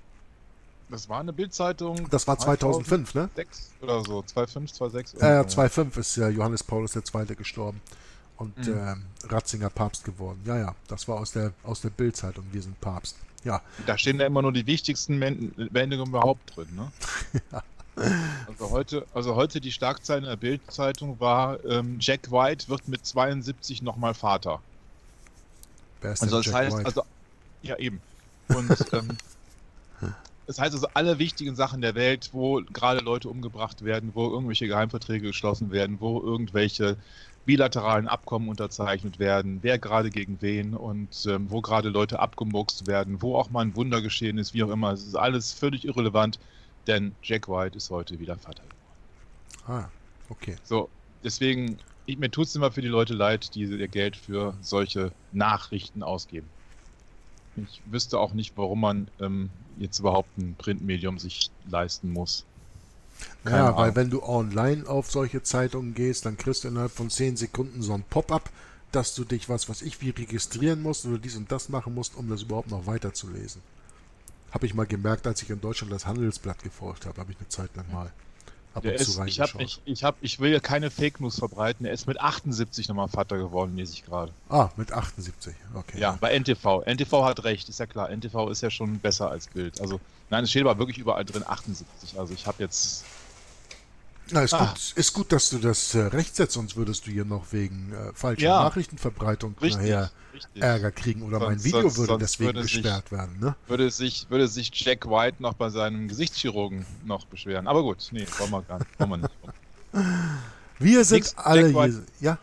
Das war eine Bildzeitung. Das war 2005, 2006 ne? 6 oder so, 2005, 2006. Äh, 2005 ist ja Johannes Paulus II. gestorben und mhm. äh, Ratzinger Papst geworden. Ja, ja, das war aus der, aus der Bildzeitung, wir sind Papst. Ja. Da stehen ja immer nur die wichtigsten Wendungen überhaupt drin, ne? ja. Also heute, also heute die Starkzeilen der Bildzeitung war, ähm, Jack White wird mit 72 nochmal Vater. Wer ist also das Jack heißt, White? also ja eben. Und ähm, das heißt also, alle wichtigen Sachen der Welt, wo gerade Leute umgebracht werden, wo irgendwelche Geheimverträge geschlossen werden, wo irgendwelche bilateralen Abkommen unterzeichnet werden, wer gerade gegen wen und ähm, wo gerade Leute abgemuckst werden, wo auch mal ein Wunder geschehen ist, wie auch immer. Es ist alles völlig irrelevant, denn Jack White ist heute wieder Vater geworden. Ah, okay. So, deswegen, ich, mir tut es immer für die Leute leid, die ihr Geld für solche Nachrichten ausgeben. Ich wüsste auch nicht, warum man ähm, jetzt überhaupt ein Printmedium sich leisten muss. Keine ja, weil wenn du online auf solche Zeitungen gehst, dann kriegst du innerhalb von 10 Sekunden so ein Pop-up, dass du dich was, was ich wie registrieren musst oder dies und das machen musst, um das überhaupt noch weiterzulesen. Habe ich mal gemerkt, als ich in Deutschland das Handelsblatt gefolgt habe, habe ich eine Zeit lang mal ab und ist, zu ich, hab, ich, ich, hab, ich will ja keine Fake News verbreiten. Er ist mit 78 nochmal Vater geworden, lese ich gerade. Ah, mit 78, okay. Ja, bei NTV. NTV hat recht, ist ja klar. NTV ist ja schon besser als Bild. Also Nein, es steht aber wirklich überall drin 78. Also ich habe jetzt. Na, ist, Ah. gut, ist gut, dass du das äh, recht setzt, sonst würdest du hier noch wegen äh, falscher Ja. Nachrichtenverbreitung Richtig. nachher richtig. Ärger kriegen oder mein Sonst- Video sonst- würde sonst deswegen würde sich- gesperrt werden. Ne? Würde sich, würde sich Jack White noch bei seinem Gesichtschirurgen noch beschweren. Aber gut, nee, wollen wir gar nicht. Wollen wir nicht. Wir sind Nix, alle Jack White. Ja,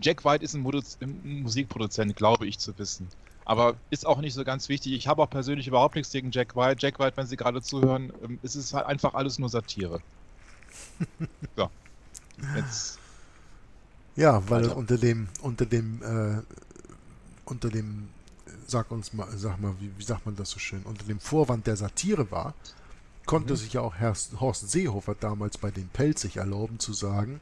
Jack White ist ein, Mudu- ein Musikproduzent, glaube ich zu wissen. Aber ist auch nicht so ganz wichtig. Ich habe auch persönlich überhaupt nichts gegen Jack White. Jack White, wenn Sie gerade zuhören, ähm, es ist halt einfach alles nur Satire. so. Jetzt. ja, weil es unter dem unter dem äh, unter dem sag uns mal sag mal wie, wie sagt man das so schön unter dem Vorwand der Satire war, konnte Mhm. sich ja auch Herr, Horst Seehofer damals bei den Pelzig erlauben zu sagen,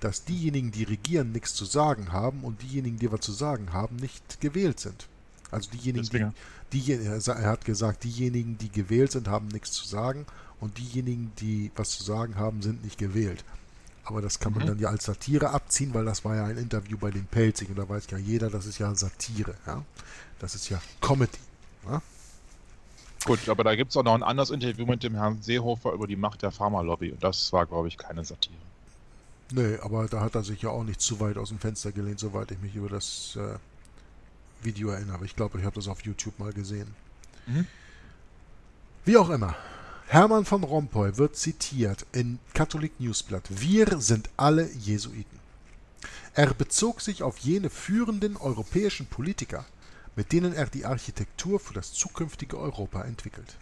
dass diejenigen, die regieren, nichts zu sagen haben und diejenigen, die was zu sagen haben, nicht gewählt sind. Also diejenigen, die, sa- er hat gesagt, diejenigen, die gewählt sind, haben nichts zu sagen und diejenigen, die was zu sagen haben, sind nicht gewählt. Aber das kann man Mhm. dann ja als Satire abziehen, weil das war ja ein Interview bei den Pelzig und da weiß ja jeder, das ist ja Satire. Ja? Das ist ja Comedy. Ja? Gut, aber da gibt es auch noch ein anderes Interview mit dem Herrn Seehofer über die Macht der Pharmalobby. Und das war, glaube ich, keine Satire. Nee, aber da hat er sich ja auch nicht zu weit aus dem Fenster gelehnt, soweit ich mich über das äh, Video erinnere. Ich glaube, ich habe das auf YouTube mal gesehen. Mhm. Wie auch immer. Hermann von Rompuy wird zitiert in Catholic Newsblatt. Wir sind alle Jesuiten. Er bezog sich auf jene führenden europäischen Politiker, mit denen er die Architektur für das zukünftige Europa entwickelt.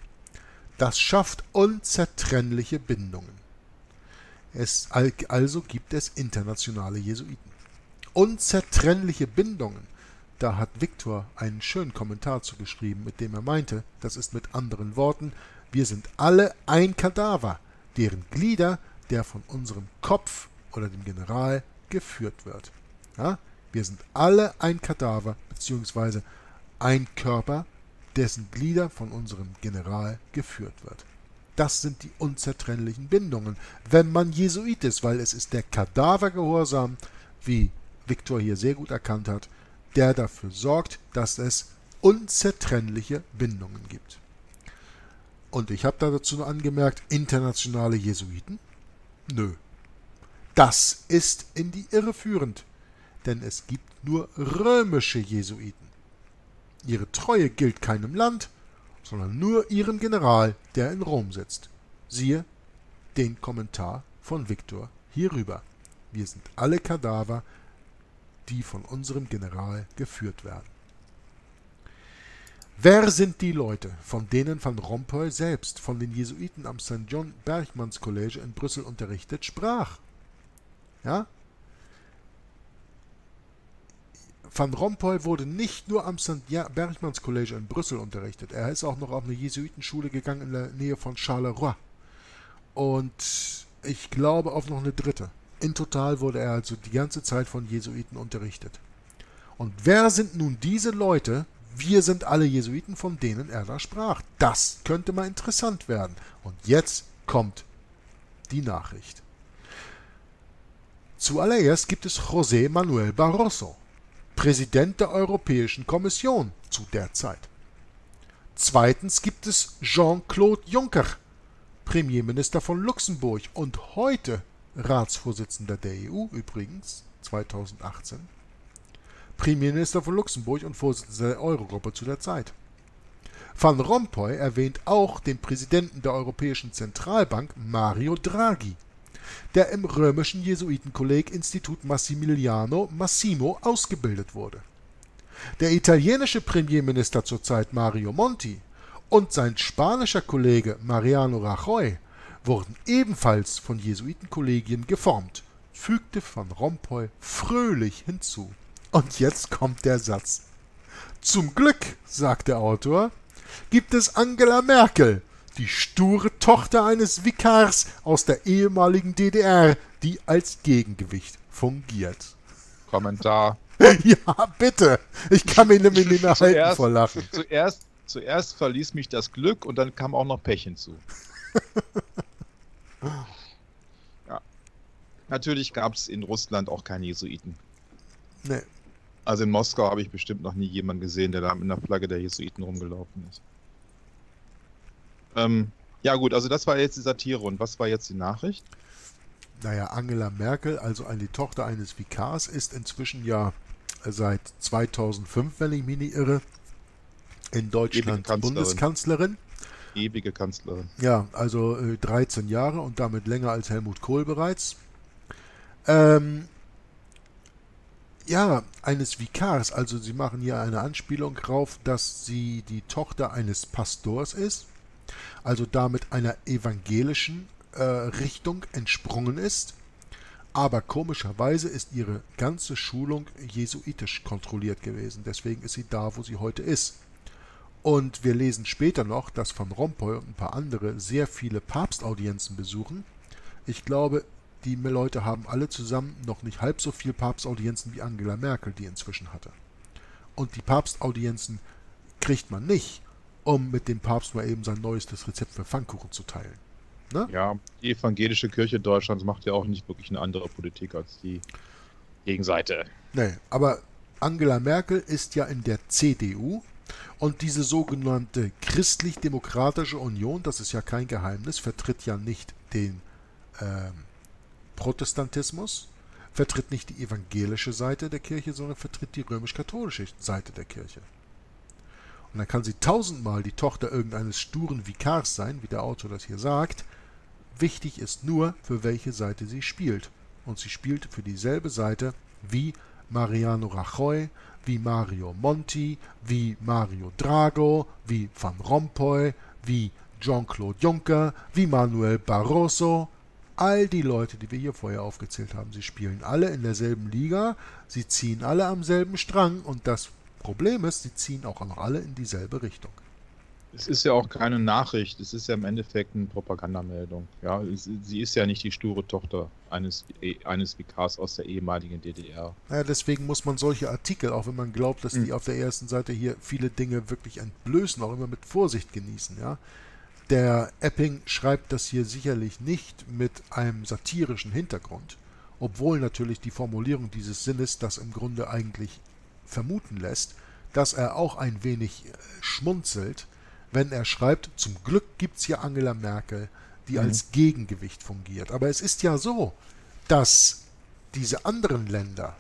Das schafft unzertrennliche Bindungen. Es, al- also gibt es internationale Jesuiten. Unzertrennliche Bindungen. Da hat Viktor einen schönen Kommentar zu geschrieben, mit dem er meinte, das ist mit anderen Worten, wir sind alle ein Kadaver, deren Glieder der von unserem Kopf oder dem General geführt wird. Ja? Wir sind alle ein Kadaver, beziehungsweise ein Körper, dessen Glieder von unserem General geführt wird. Das sind die unzertrennlichen Bindungen, wenn man Jesuit ist, weil es ist der Kadavergehorsam, wie Viktor hier sehr gut erkannt hat, der dafür sorgt, dass es unzertrennliche Bindungen gibt. Und ich habe da dazu angemerkt, internationale Jesuiten? Nö. Das ist in die Irre führend, denn es gibt nur römische Jesuiten. Ihre Treue gilt keinem Land, sondern nur ihrem General, der in Rom sitzt. Siehe den Kommentar von Viktor hierüber. Wir sind alle Kadaver, die von unserem General geführt werden. Wer sind die Leute, von denen Van Rompuy selbst von den Jesuiten am St. John Berchmanns College in Brüssel unterrichtet sprach? Ja? Van Rompuy wurde nicht nur am St. Berchmanns College in Brüssel unterrichtet, er ist auch noch auf eine Jesuitenschule gegangen in der Nähe von Charleroi. Und ich glaube auf noch eine dritte. In total wurde er also die ganze Zeit von Jesuiten unterrichtet. Und wer sind nun diese Leute? Wir sind alle Jesuiten, von denen er da sprach. Das könnte mal interessant werden. Und jetzt kommt die Nachricht. Zuallererst gibt es José Manuel Barroso, Präsident der Europäischen Kommission zu der Zeit. Zweitens gibt es Jean-Claude Juncker, Premierminister von Luxemburg und heute Ratsvorsitzender der EU übrigens 2018. Premierminister von Luxemburg und Vorsitzender der Eurogruppe zu der Zeit. Van Rompuy erwähnt auch den Präsidenten der Europäischen Zentralbank Mario Draghi, der im römischen Jesuitenkolleg Institut Massimiliano Massimo ausgebildet wurde. Der italienische Premierminister zur Zeit Mario Monti und sein spanischer Kollege Mariano Rajoy wurden ebenfalls von Jesuitenkollegien geformt, fügte Van Rompuy fröhlich hinzu. Und jetzt kommt der Satz. Zum Glück, sagt der Autor, gibt es Angela Merkel, die sture Tochter eines Vikars aus der ehemaligen DDR, die als Gegengewicht fungiert. Kommentar. ja, bitte. Ich kann mich nämlich nicht mehr halten Zuerst- vor Lachen. Zuerst, zuerst verließ mich das Glück und dann kam auch noch Pech hinzu. ja. Natürlich gab es in Russland auch keine Jesuiten. Nee. Also in Moskau habe ich bestimmt noch nie jemanden gesehen, der da mit einer Flagge der Jesuiten rumgelaufen ist. Ähm, ja gut, also das war jetzt die Satire und was war jetzt die Nachricht? Naja, Angela Merkel, also eine Tochter eines Vikars, ist inzwischen ja seit 2005, wenn ich mich nicht irre, in Deutschland Kanzlerin. Bundeskanzlerin. Ewige Kanzlerin. Ja, also äh, 13 Jahre und damit länger als Helmut Kohl bereits. Ähm, ja, eines Vikars, also sie machen hier eine Anspielung drauf, dass sie die Tochter eines Pastors ist, also damit einer evangelischen äh, Richtung entsprungen ist. Aber komischerweise ist ihre ganze Schulung jesuitisch kontrolliert gewesen. Deswegen ist sie da, wo sie heute ist. Und wir lesen später noch, dass Van Rompuy und ein paar andere sehr viele Papstaudienzen besuchen. Ich glaube, die Leute haben alle zusammen noch nicht halb so viel Papstaudienzen wie Angela Merkel, die inzwischen hatte. Und die Papstaudienzen kriegt man nicht, um mit dem Papst mal eben sein neuestes Rezept für Pfannkuchen zu teilen. Ne? Ja, die evangelische Kirche Deutschlands macht ja auch nicht wirklich eine andere Politik als die Gegenseite. Nee, aber Angela Merkel ist ja in der CDU und diese sogenannte christlich-demokratische Union, das ist ja kein Geheimnis, vertritt ja nicht den ähm, Protestantismus, vertritt nicht die evangelische Seite der Kirche, sondern vertritt die römisch-katholische Seite der Kirche. Und dann kann sie tausendmal die Tochter irgendeines sturen Vikars sein, wie der Autor das hier sagt. Wichtig ist nur, für welche Seite sie spielt. Und sie spielt für dieselbe Seite wie Mariano Rajoy, wie Mario Monti, wie Mario Drago, wie Van Rompuy, wie Jean-Claude Juncker, wie Manuel Barroso, all die Leute, die wir hier vorher aufgezählt haben, sie spielen alle in derselben Liga, sie ziehen alle am selben Strang und das Problem ist, sie ziehen auch noch alle in dieselbe Richtung. Es ist ja auch keine Nachricht, es ist ja im Endeffekt eine Propagandameldung. Ja, sie ist ja nicht die sture Tochter eines, eines Vikars aus der ehemaligen DDR. Ja, deswegen muss man solche Artikel, auch wenn man glaubt, dass die mhm. auf der ersten Seite hier viele Dinge wirklich entblößen, auch immer mit Vorsicht genießen. Ja, der Epping schreibt das hier sicherlich nicht mit einem satirischen Hintergrund, obwohl natürlich die Formulierung dieses Sinnes das im Grunde eigentlich vermuten lässt, dass er auch ein wenig äh, schmunzelt, wenn er schreibt, zum Glück gibt es hier Angela Merkel, die mhm. als Gegengewicht fungiert. Aber es ist ja so, dass diese anderen Länder,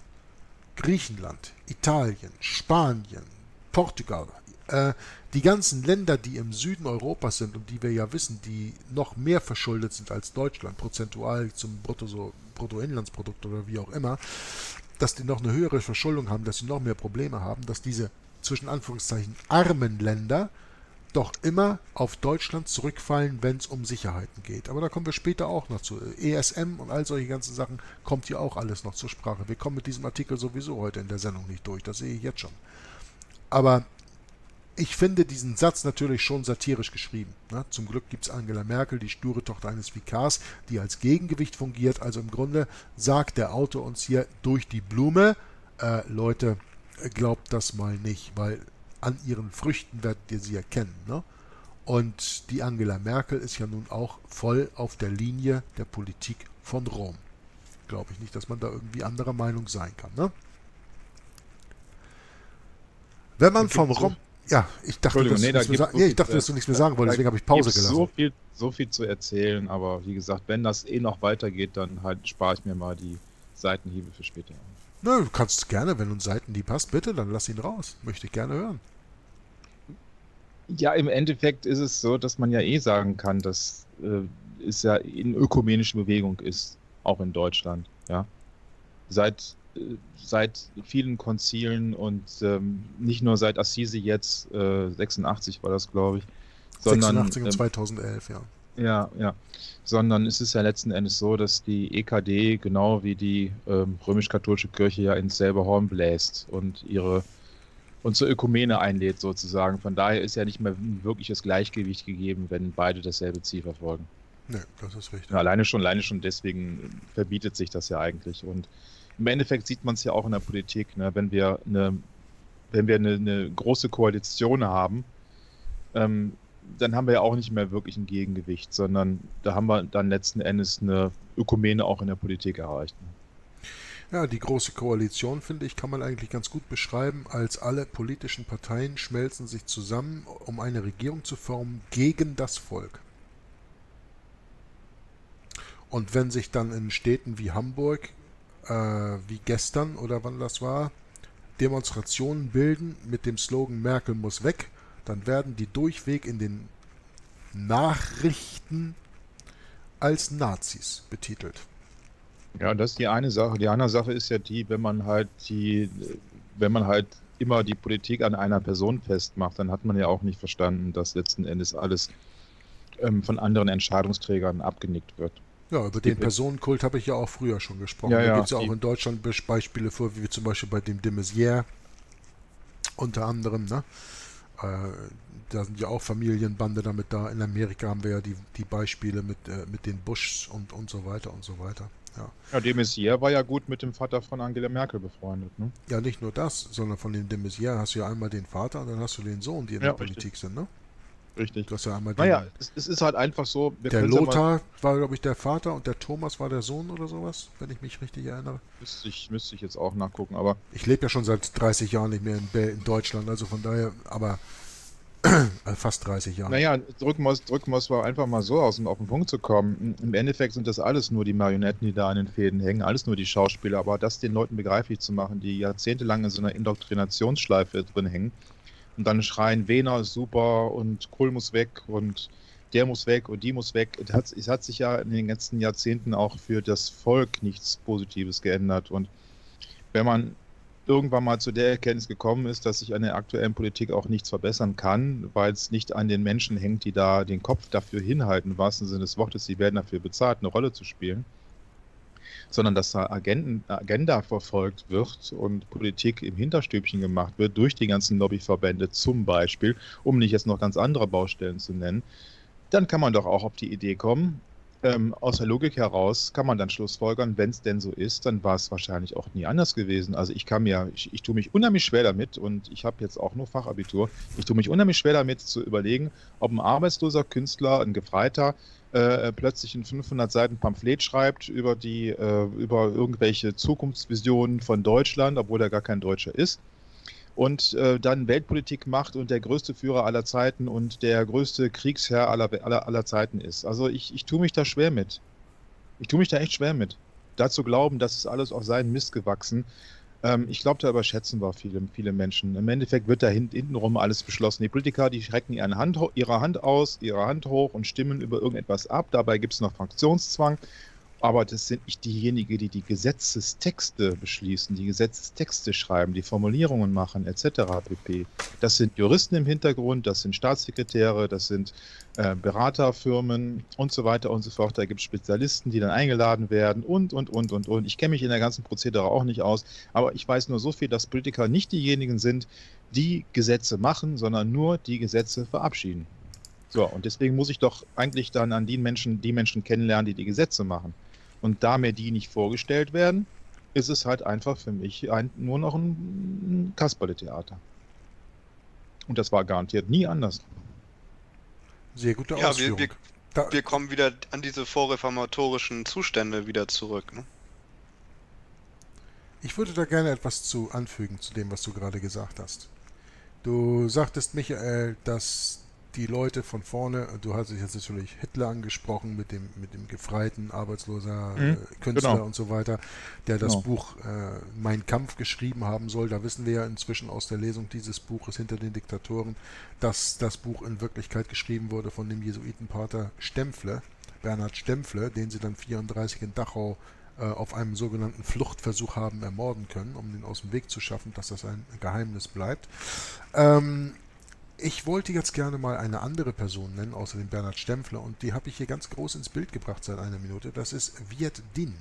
Griechenland, Italien, Spanien, Portugal, äh, die ganzen Länder, die im Süden Europas sind und die wir ja wissen, die noch mehr verschuldet sind als Deutschland, prozentual zum Brutto, so, Bruttoinlandsprodukt oder wie auch immer, dass die noch eine höhere Verschuldung haben, dass sie noch mehr Probleme haben, dass diese zwischen Anführungszeichen armen Länder doch immer auf Deutschland zurückfallen, wenn es um Sicherheiten geht. Aber da kommen wir später auch noch zu. ESM und all solche ganzen Sachen kommt hier auch alles noch zur Sprache. Wir kommen mit diesem Artikel sowieso heute in der Sendung nicht durch, das sehe ich jetzt schon. Aber ich finde diesen Satz natürlich schon satirisch geschrieben. Ne? Zum Glück gibt es Angela Merkel, die sture Tochter eines Vikars, die als Gegengewicht fungiert. Also im Grunde sagt der Autor uns hier durch die Blume, äh, Leute, glaubt das mal nicht, weil an ihren Früchten werdet ihr sie erkennen. Ne? Und die Angela Merkel ist ja nun auch voll auf der Linie der Politik von Rom. Glaube ich nicht, dass man da irgendwie anderer Meinung sein kann. Ne? Wenn man vom Rom... Ja, ich dachte, dass, nee, da so nee, ich dachte dass du nichts mehr sagen wolltest, deswegen habe ich Pause gelassen. So viel, so viel zu erzählen, aber wie gesagt, wenn das eh noch weitergeht, dann halt spare ich mir mal die Seitenhiebe für später. Nö, du kannst gerne, wenn du einen Seitenhieb hast, bitte, dann lass ihn raus. Möchte ich gerne hören. Ja, im Endeffekt ist es so, dass man ja eh sagen kann, dass äh, es ja in ökumenische Bewegung ist, auch in Deutschland. Ja, seit seit vielen Konzilen und ähm, nicht nur seit Assisi jetzt, äh, 86 war das, glaube ich. Sondern, 86 und 2011, ja. Ja, ja. Sondern es ist ja letzten Endes so, dass die EKD genau wie die ähm, römisch-katholische Kirche ja ins selbe Horn bläst und ihre und zur Ökumene einlädt sozusagen. Von daher ist ja nicht mehr ein wirkliches Gleichgewicht gegeben, wenn beide dasselbe Ziel verfolgen. Nee, das ist richtig. Ja, alleine schon, alleine schon deswegen verbietet sich das ja eigentlich. Und im Endeffekt sieht man es ja auch in der Politik, ne? wenn wir eine, wenn wir eine, eine große Koalition haben, ähm, dann haben wir ja auch nicht mehr wirklich ein Gegengewicht, sondern da haben wir dann letzten Endes eine Ökumene auch in der Politik erreicht. Ne? Ja, die Große Koalition, finde ich, kann man eigentlich ganz gut beschreiben, als alle politischen Parteien schmelzen sich zusammen, um eine Regierung zu formen gegen das Volk. Und wenn sich dann in Städten wie Hamburg, äh, wie gestern oder wann das war, Demonstrationen bilden mit dem Slogan Merkel muss weg, dann werden die durchweg in den Nachrichten als Nazis betitelt. Ja, das ist die eine Sache. Die andere Sache ist ja die, wenn man halt die, wenn man halt immer die Politik an einer Person festmacht, dann hat man ja auch nicht verstanden, dass letzten Endes alles ähm, von anderen Entscheidungsträgern abgenickt wird. Ja, über den Personenkult habe ich ja auch früher schon gesprochen. Ja, da ja, gibt es ja auch in Deutschland Be- Beispiele vor, wie zum Beispiel bei dem de Maizière unter anderem. Ne? Äh, da sind ja auch Familienbande damit da. In Amerika haben wir ja die, die Beispiele mit, äh, mit den Bushs und, und so weiter und so weiter. Ja. Ja, de Maizière war ja gut mit dem Vater von Angela Merkel befreundet. Ne? ja, nicht nur das, sondern von dem de Maizière hast du ja einmal den Vater und dann hast du den Sohn, die in Ja, der Politik sind. Ne? Richtig. Du hast ja einmal Naja, es, es ist halt einfach so. der können's ja Lothar war, glaube ich, der Vater und der Thomas war der Sohn oder sowas, wenn ich mich richtig erinnere. Müsste ich, müsste ich jetzt auch nachgucken, aber Ich lebe ja schon seit 30 Jahren nicht mehr in, in Deutschland, also von daher, aber äh, fast 30 Jahre. Naja, drücken wir es drücken wir's mal einfach mal so aus, um auf den Punkt zu kommen. Im Endeffekt sind das alles nur die Marionetten, die da an den Fäden hängen, alles nur die Schauspieler, aber das den Leuten begreiflich zu machen, die jahrzehntelang in so einer Indoktrinationsschleife drin hängen und dann schreien, Wehner ist super und Kohl muss weg und der muss weg und die muss weg. Es hat, es hat sich ja in den letzten Jahrzehnten auch für das Volk nichts Positives geändert und wenn man irgendwann mal zu der Erkenntnis gekommen ist, dass sich an der aktuellen Politik auch nichts verbessern kann, weil es nicht an den Menschen hängt, die da den Kopf dafür hinhalten, im wahrsten Sinne des Wortes, sie werden dafür bezahlt, eine Rolle zu spielen, sondern dass da Agenten, Agenda verfolgt wird und Politik im Hinterstübchen gemacht wird durch die ganzen Lobbyverbände zum Beispiel, um nicht jetzt noch ganz andere Baustellen zu nennen, dann kann man doch auch auf die Idee kommen, ähm, aus der Logik heraus kann man dann schlussfolgern, wenn es denn so ist, dann war es wahrscheinlich auch nie anders gewesen. Also ich kann mir, ich, ich tue mich unheimlich schwer damit und ich habe jetzt auch nur Fachabitur, ich tue mich unheimlich schwer damit zu überlegen, ob ein arbeitsloser Künstler, ein Gefreiter, äh, plötzlich ein 500 Seiten Pamphlet schreibt über die, äh, über irgendwelche Zukunftsvisionen von Deutschland, obwohl er gar kein Deutscher ist und äh, dann Weltpolitik macht und der größte Führer aller Zeiten und der größte Kriegsherr aller, aller, aller Zeiten ist. Also ich, ich tue mich da schwer mit. Ich tue mich da echt schwer mit. Dazu glauben, das ist alles auf seinen Mist gewachsen. Ähm, ich glaube, da überschätzen wir viele, viele Menschen. Im Endeffekt wird da hin, hintenrum alles beschlossen. Die Politiker, die strecken ihre Hand, ihre Hand aus, ihre Hand hoch und stimmen über irgendetwas ab. Dabei gibt es noch Fraktionszwang. Aber das sind nicht diejenigen, die die Gesetzestexte beschließen, die Gesetzestexte schreiben, die Formulierungen machen, etc. pp. Das sind Juristen im Hintergrund, das sind Staatssekretäre, das sind äh, Beraterfirmen und so weiter und so fort. Da gibt es Spezialisten, die dann eingeladen werden und, und, und, und, und. Ich kenne mich in der ganzen Prozedere auch nicht aus, aber ich weiß nur so viel, dass Politiker nicht diejenigen sind, die Gesetze machen, sondern nur die Gesetze verabschieden. So, und deswegen muss ich doch eigentlich dann an die Menschen, die Menschen kennenlernen, die die Gesetze machen. Und da mir die nicht vorgestellt werden, ist es halt einfach für mich ein, nur noch ein Kasperle-Theater. Und das war garantiert nie anders. Sehr gute Ja, wir, Ausführung. wir, da, wir kommen wieder an diese vorreformatorischen Zustände wieder zurück. Ne? Ich würde da gerne etwas zu anfügen zu dem, was du gerade gesagt hast. Du sagtest, Michael, dass die Leute von vorne, du hast jetzt natürlich Hitler angesprochen mit dem, mit dem gefreiten, arbeitsloser Mhm, äh, Künstler genau. und so weiter, der das Genau. Buch äh, Mein Kampf geschrieben haben soll. Da wissen wir ja inzwischen aus der Lesung dieses Buches hinter den Diktatoren, dass das Buch in Wirklichkeit geschrieben wurde von dem Jesuitenpater Stempfle, Bernhard Stempfle, den sie dann 34 in Dachau äh, auf einem sogenannten Fluchtversuch haben ermorden können, um den aus dem Weg zu schaffen, dass das ein Geheimnis bleibt. Ähm, ich wollte jetzt gerne mal eine andere Person nennen, außer dem Bernhard Stempfler, und die habe ich hier ganz groß ins Bild gebracht seit einer Minute. Das ist Viet Din.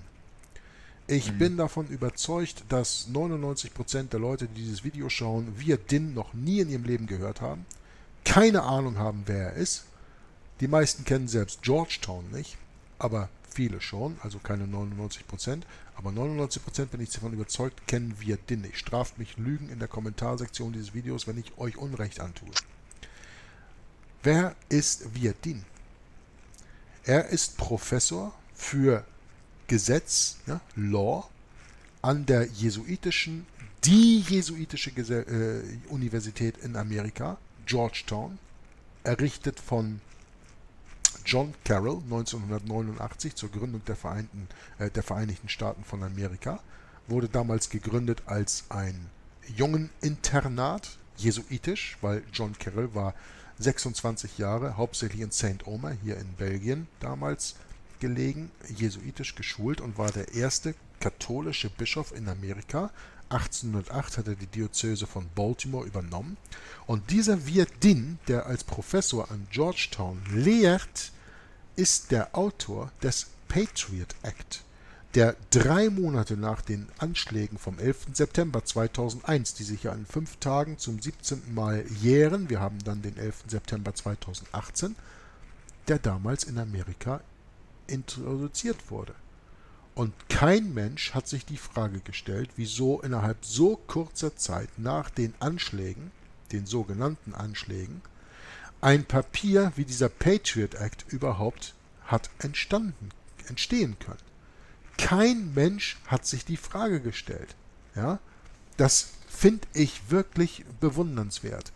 Ich Mhm. bin davon überzeugt, dass 99% der Leute, die dieses Video schauen, Viet Din noch nie in ihrem Leben gehört haben, keine Ahnung haben, wer er ist. Die meisten kennen selbst Georgetown nicht, aber viele schon, also keine 99%. Aber 99% bin ich davon überzeugt, kennen wir den nicht. Straft mich Lügen in der Kommentarsektion dieses Videos, wenn ich euch Unrecht antue. Wer ist Virdin? Er ist Professor für Gesetz, ja, Law, an der jesuitischen, die jesuitische Gesell äh, Universität in Amerika, Georgetown, errichtet von John Carroll 1989 zur Gründung der, Vereinten, äh, der Vereinigten Staaten von Amerika, wurde damals gegründet als ein Jungeninternat, jesuitisch, weil John Carroll war 26 Jahre, hauptsächlich in St. Omer, hier in Belgien damals gelegen, jesuitisch geschult und war der erste katholische Bischof in Amerika. 1808 hat er die Diözese von Baltimore übernommen. Und dieser Virdin, der als Professor an Georgetown lehrt, ist der Autor des Patriot Act, der drei Monate nach den Anschlägen vom 11. September 2001, die sich ja in fünf Tagen zum 17. Mal jähren, wir haben dann den 11. September 2018, der damals in Amerika introduziert wurde. Und kein Mensch hat sich die Frage gestellt, wieso innerhalb so kurzer Zeit nach den Anschlägen, den sogenannten Anschlägen, ein Papier wie dieser Patriot Act überhaupt hat entstanden, entstehen können. Kein Mensch hat sich die Frage gestellt. Ja, das finde ich wirklich bewundernswert.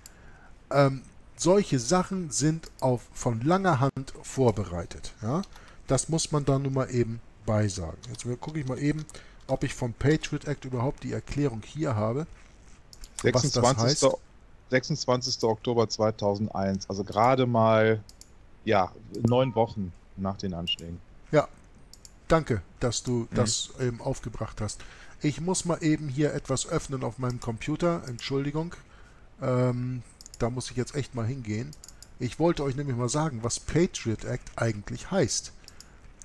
Ähm, solche Sachen sind auf, von langer Hand vorbereitet. Ja? Das muss man da nun mal eben beisagen. Jetzt gucke ich mal eben, ob ich vom Patriot Act überhaupt die Erklärung hier habe. 26. 26. Oktober 2001, also gerade mal ja, neun Wochen nach den Anschlägen. Ja, danke, dass du mhm. das eben aufgebracht hast. Ich muss mal eben hier etwas öffnen auf meinem Computer. Entschuldigung. Ähm, da muss ich jetzt echt mal hingehen. Ich wollte euch nämlich mal sagen, was Patriot Act eigentlich heißt.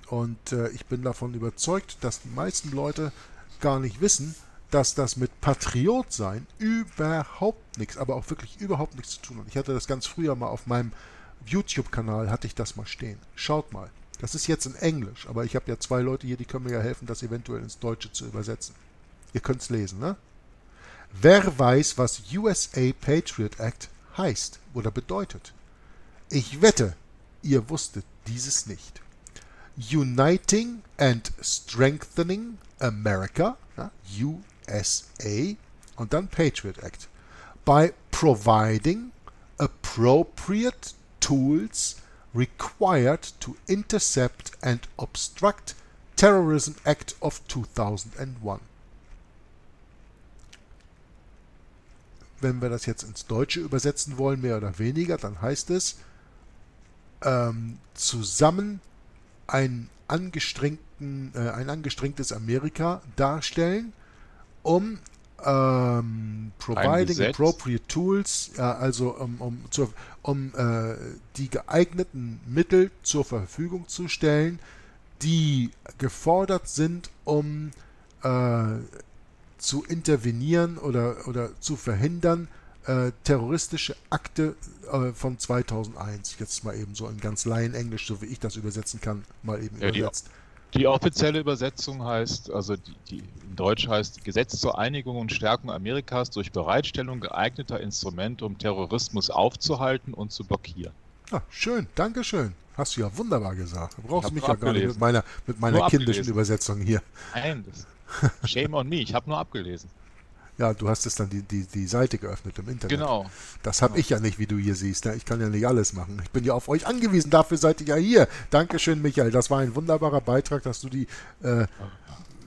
Und äh, ich bin davon überzeugt, dass die meisten Leute gar nicht wissen, dass das mit Patriot sein überhaupt nichts, aber auch wirklich überhaupt nichts zu tun hat. Ich hatte das ganz früher mal auf meinem YouTube-Kanal, hatte ich das mal stehen. Schaut mal. Das ist jetzt in Englisch, aber ich habe ja zwei Leute hier, die können mir ja helfen, das eventuell ins Deutsche zu übersetzen. Ihr könnt es lesen, ne? Wer weiß, was USA Patriot Act heißt oder bedeutet? Ich wette, ihr wusstet dieses nicht. Uniting and Strengthening America, ja, USA, und dann Patriot Act, by providing appropriate tools required to intercept and obstruct Terrorism Act of 2001. Wenn wir das jetzt ins Deutsche übersetzen wollen, mehr oder weniger, dann heißt es ähm, zusammen ein, angestrengten, äh, ein angestrengtes Amerika darstellen, um ähm, providing appropriate tools, ja, also um, um, zur, um äh, die geeigneten Mittel zur Verfügung zu stellen, die gefordert sind, um äh, zu intervenieren oder, oder zu verhindern, äh, terroristische Akte äh, von 2001. Jetzt mal eben so in ganz Laien-Englisch, so wie ich das übersetzen kann, mal eben ja, übersetzt. Die, offizielle Übersetzung heißt, also die, die, in Deutsch heißt Gesetz zur Einigung und Stärkung Amerikas durch Bereitstellung geeigneter Instrumente, um Terrorismus aufzuhalten und zu blockieren. Ah, schön, danke schön. Hast du ja wunderbar gesagt. Du brauchst mich ja gar nicht mit meiner, mit meiner kindischen Übersetzung hier. Nein, das, shame on me, ich habe nur abgelesen. Ja, du hast es dann die, die, die Seite geöffnet im Internet. Genau. Das habe genau. ich ja nicht, wie du hier siehst. Ne? Ich kann ja nicht alles machen. Ich bin ja auf euch angewiesen, dafür seid ihr ja hier. Dankeschön, Michael. Das war ein wunderbarer Beitrag, dass du die äh,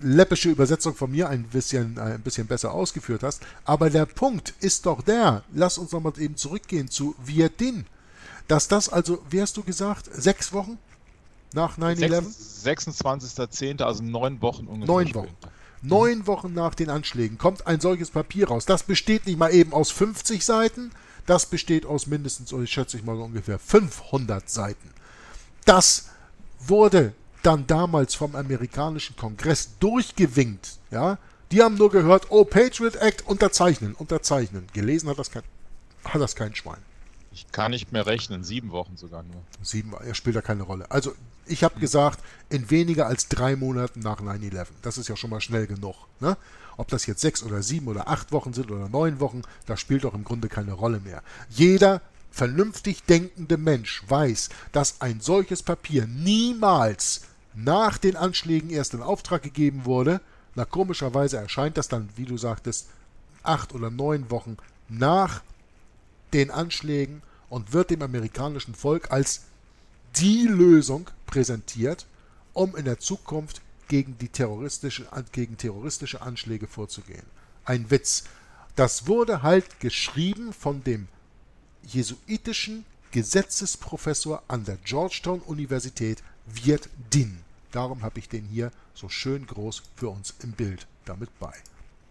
läppische Übersetzung von mir ein bisschen, äh, ein bisschen besser ausgeführt hast. Aber der Punkt ist doch der. Lass uns nochmal eben zurückgehen zu Vietdin. Dass das also, wie hast du gesagt, sechs Wochen nach 9-11? 26.10., also neun Wochen ungefähr. Neun Wochen. Später. Neun Wochen nach den Anschlägen kommt ein solches Papier raus. Das besteht nicht mal eben aus 50 Seiten, das besteht aus mindestens, ich schätze ich mal so ungefähr 500 Seiten. Das wurde dann damals vom amerikanischen Kongress durchgewinkt. Ja? Die haben nur gehört, oh, Patriot Act, unterzeichnen, unterzeichnen. Gelesen hat das kein, hat das kein Schwein. Ich kann nicht mehr rechnen, sieben Wochen sogar nur. Sieben, er spielt da keine Rolle. Also ich habe gesagt, in weniger als drei Monaten nach 9-11. Das ist ja schon mal schnell genug. Ne? Ob das jetzt sechs oder sieben oder acht Wochen sind oder neun Wochen, das spielt doch im Grunde keine Rolle mehr. Jeder vernünftig denkende Mensch weiß, dass ein solches Papier niemals nach den Anschlägen erst in Auftrag gegeben wurde, Na, komischerweise erscheint das dann, wie du sagtest, acht oder neun Wochen nach den Anschlägen und wird dem amerikanischen Volk als die Lösung präsentiert, um in der Zukunft gegen, die terroristische, gegen terroristische Anschläge vorzugehen. Ein Witz. Das wurde halt geschrieben von dem jesuitischen Gesetzesprofessor an der Georgetown Universität Viet Din. Darum habe ich den hier so schön groß für uns im Bild damit bei.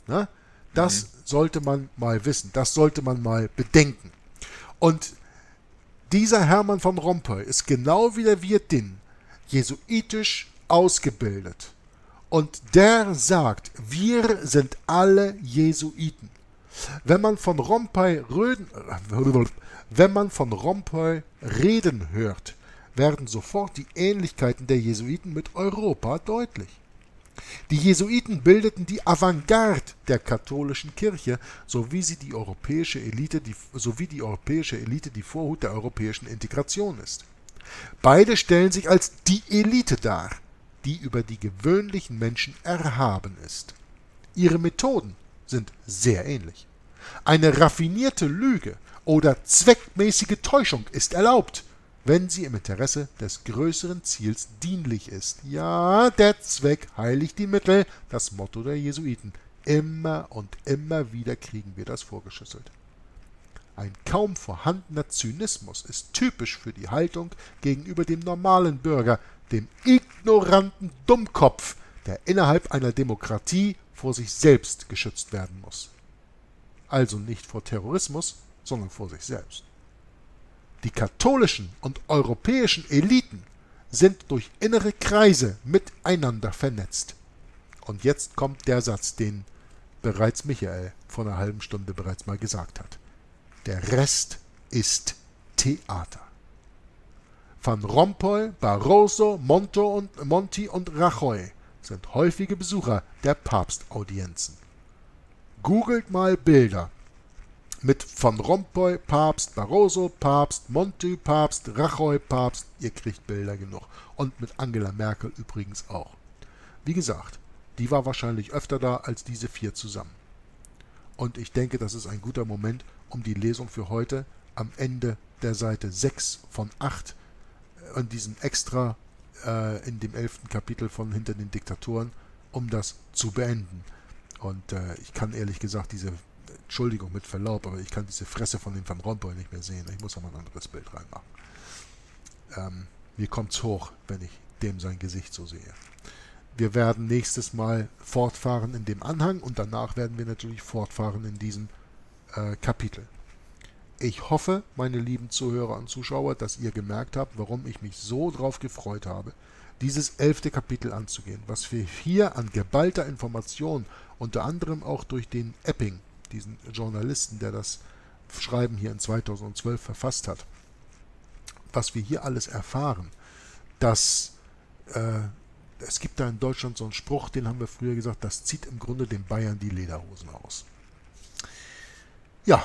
Na? Das mhm. sollte man mal wissen, das sollte man mal bedenken. Und dieser Hermann von Rompuy ist genau wie der Viet Din jesuitisch ausgebildet. Und der sagt, wir sind alle Jesuiten. Wenn man von Rompuy reden, wenn man von Rompuy reden hört, werden sofort die Ähnlichkeiten der Jesuiten mit Europa deutlich. Die Jesuiten bildeten die Avantgarde der katholischen Kirche, sowie sie die europäische Elite, die, sowie die europäische Elite die Vorhut der europäischen Integration ist. Beide stellen sich als die Elite dar, die über die gewöhnlichen Menschen erhaben ist. Ihre Methoden sind sehr ähnlich. Eine raffinierte Lüge oder zweckmäßige Täuschung ist erlaubt, wenn sie im Interesse des größeren Ziels dienlich ist. Ja, der Zweck heiligt die Mittel, das Motto der Jesuiten. Immer und immer wieder kriegen wir das vorgeschüsselt. Ein kaum vorhandener Zynismus ist typisch für die Haltung gegenüber dem normalen Bürger, dem ignoranten Dummkopf, der innerhalb einer Demokratie vor sich selbst geschützt werden muss. Also nicht vor Terrorismus, sondern vor sich selbst. Die katholischen und europäischen Eliten sind durch innere Kreise miteinander vernetzt. Und jetzt kommt der Satz, den bereits Michael vor einer halben Stunde bereits mal gesagt hat. Der Rest ist Theater. Van Rompuy, Barroso, Monto und, Monti und Rajoy sind häufige Besucher der Papstaudienzen. Googelt mal Bilder mit Van Rompuy Papst, Barroso Papst, Monti Papst, Rajoy Papst. Ihr kriegt Bilder genug. Und mit Angela Merkel übrigens auch. Wie gesagt, die war wahrscheinlich öfter da als diese vier zusammen. Und ich denke, das ist ein guter Moment, um die Lesung für heute am Ende der Seite 6 von 8 in äh, diesem Extra äh, in dem 11. Kapitel von Hinter den Diktatoren, um das zu beenden. Und äh, ich kann ehrlich gesagt diese Entschuldigung mit Verlaub, aber ich kann diese Fresse von dem Van Rompuy nicht mehr sehen. Ich muss da mal ein anderes Bild reinmachen. Ähm, mir kommt's hoch, wenn ich dem sein Gesicht so sehe. Wir werden nächstes Mal fortfahren in dem Anhang und danach werden wir natürlich fortfahren in diesem äh, Kapitel. Ich hoffe, meine lieben Zuhörer und Zuschauer, dass ihr gemerkt habt, warum ich mich so drauf gefreut habe, dieses elfte Kapitel anzugehen, was wir hier an geballter Information, unter anderem auch durch den Epping, diesen Journalisten, der das Schreiben hier in 2012 verfasst hat, was wir hier alles erfahren, dass äh, es gibt da in Deutschland so einen Spruch, den haben wir früher gesagt, das zieht im Grunde den Bayern die Lederhosen aus. Ja,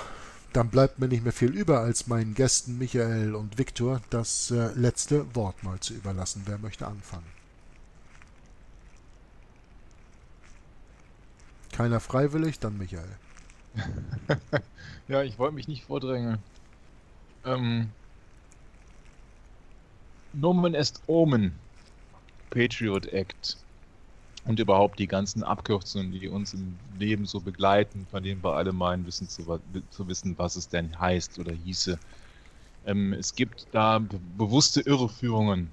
dann bleibt mir nicht mehr viel über, als meinen Gästen Michael und Viktor das äh, letzte Wort mal zu überlassen. Wer möchte anfangen? Keiner freiwillig, dann Michael. ja, ich wollte mich nicht vordrängen. Ähm, Nomen est Omen. Patriot Act. Und überhaupt die ganzen Abkürzungen, die uns im Leben so begleiten, von denen wir alle meinen, wissen zu, zu wissen, was es denn heißt oder hieße. Ähm, es gibt da be bewusste Irreführungen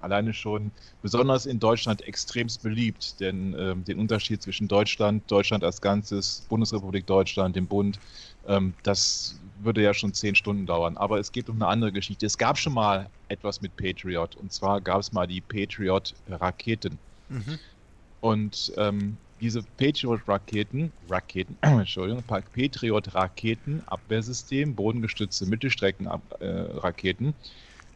alleine schon besonders in Deutschland extremst beliebt, denn ähm, den Unterschied zwischen Deutschland, Deutschland als Ganzes, Bundesrepublik Deutschland, dem Bund, ähm, das würde ja schon zehn Stunden dauern. Aber es geht um eine andere Geschichte. Es gab schon mal etwas mit Patriot und zwar gab es mal die Patriot-Raketen. Mhm. Und ähm, diese Patriot-Raketen, Raketen, Entschuldigung, Patriot-Raketen, Abwehrsystem, bodengestützte Mittelstrecken-Raketen,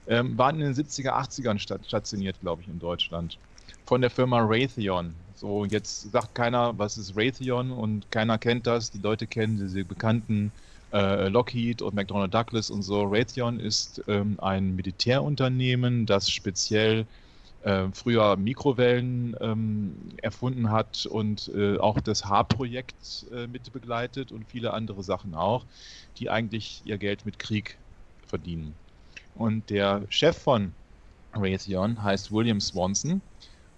äh, ähm, waren in den 70er, 80ern stationiert, glaube ich, in Deutschland. Von der Firma Raytheon. So, jetzt sagt keiner, was ist Raytheon und keiner kennt das. Die Leute kennen diese bekannten äh, Lockheed und McDonnell Douglas und so. Raytheon ist ähm, ein Militärunternehmen, das speziell äh, früher Mikrowellen ähm, erfunden hat und äh, auch das H-Projekt äh, mit begleitet und viele andere Sachen auch, die eigentlich ihr Geld mit Krieg verdienen. Und der Chef von Raytheon heißt William Swanson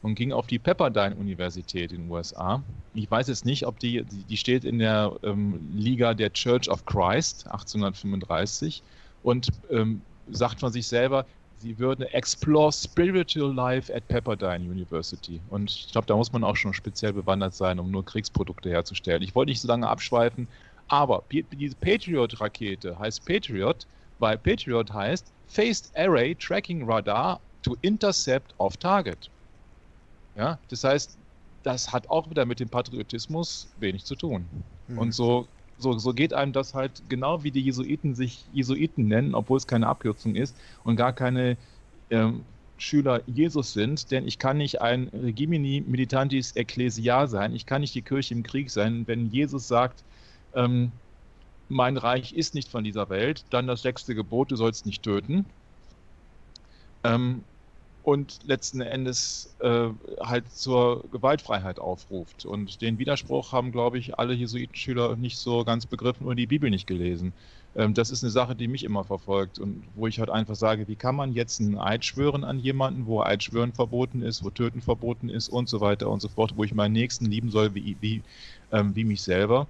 und ging auf die Pepperdine-Universität in den USA. Ich weiß jetzt nicht, ob die, die steht in der ähm, Liga der Church of Christ 1835 und ähm, sagt von sich selber, sie würden explore spiritual life at Pepperdine University. Und ich glaube, da muss man auch schon speziell bewandert sein, um nur Kriegsprodukte herzustellen. Ich wollte nicht so lange abschweifen, aber diese Patriot-Rakete heißt Patriot, weil Patriot heißt Phased Array Tracking Radar to Intercept off Target. Ja, das heißt, das hat auch wieder mit dem Patriotismus wenig zu tun. Mhm. Und so, so, so geht einem das halt genau wie die Jesuiten sich Jesuiten nennen, obwohl es keine Abkürzung ist und gar keine ähm, Schüler Jesus sind, denn ich kann nicht ein Regimini Militantis Ecclesia sein, ich kann nicht die Kirche im Krieg sein, wenn Jesus sagt, ähm, mein Reich ist nicht von dieser Welt, dann das sechste Gebot, du sollst nicht töten. Ähm, und letzten Endes äh, halt zur Gewaltfreiheit aufruft. Und den Widerspruch haben, glaube ich, alle Jesuitenschüler nicht so ganz begriffen oder die Bibel nicht gelesen. Ähm, das ist eine Sache, die mich immer verfolgt und wo ich halt einfach sage, wie kann man jetzt einen Eid schwören an jemanden, wo Eid schwören verboten ist, wo Töten verboten ist und so weiter und so fort, wo ich meinen Nächsten lieben soll wie, wie, ähm, wie mich selber.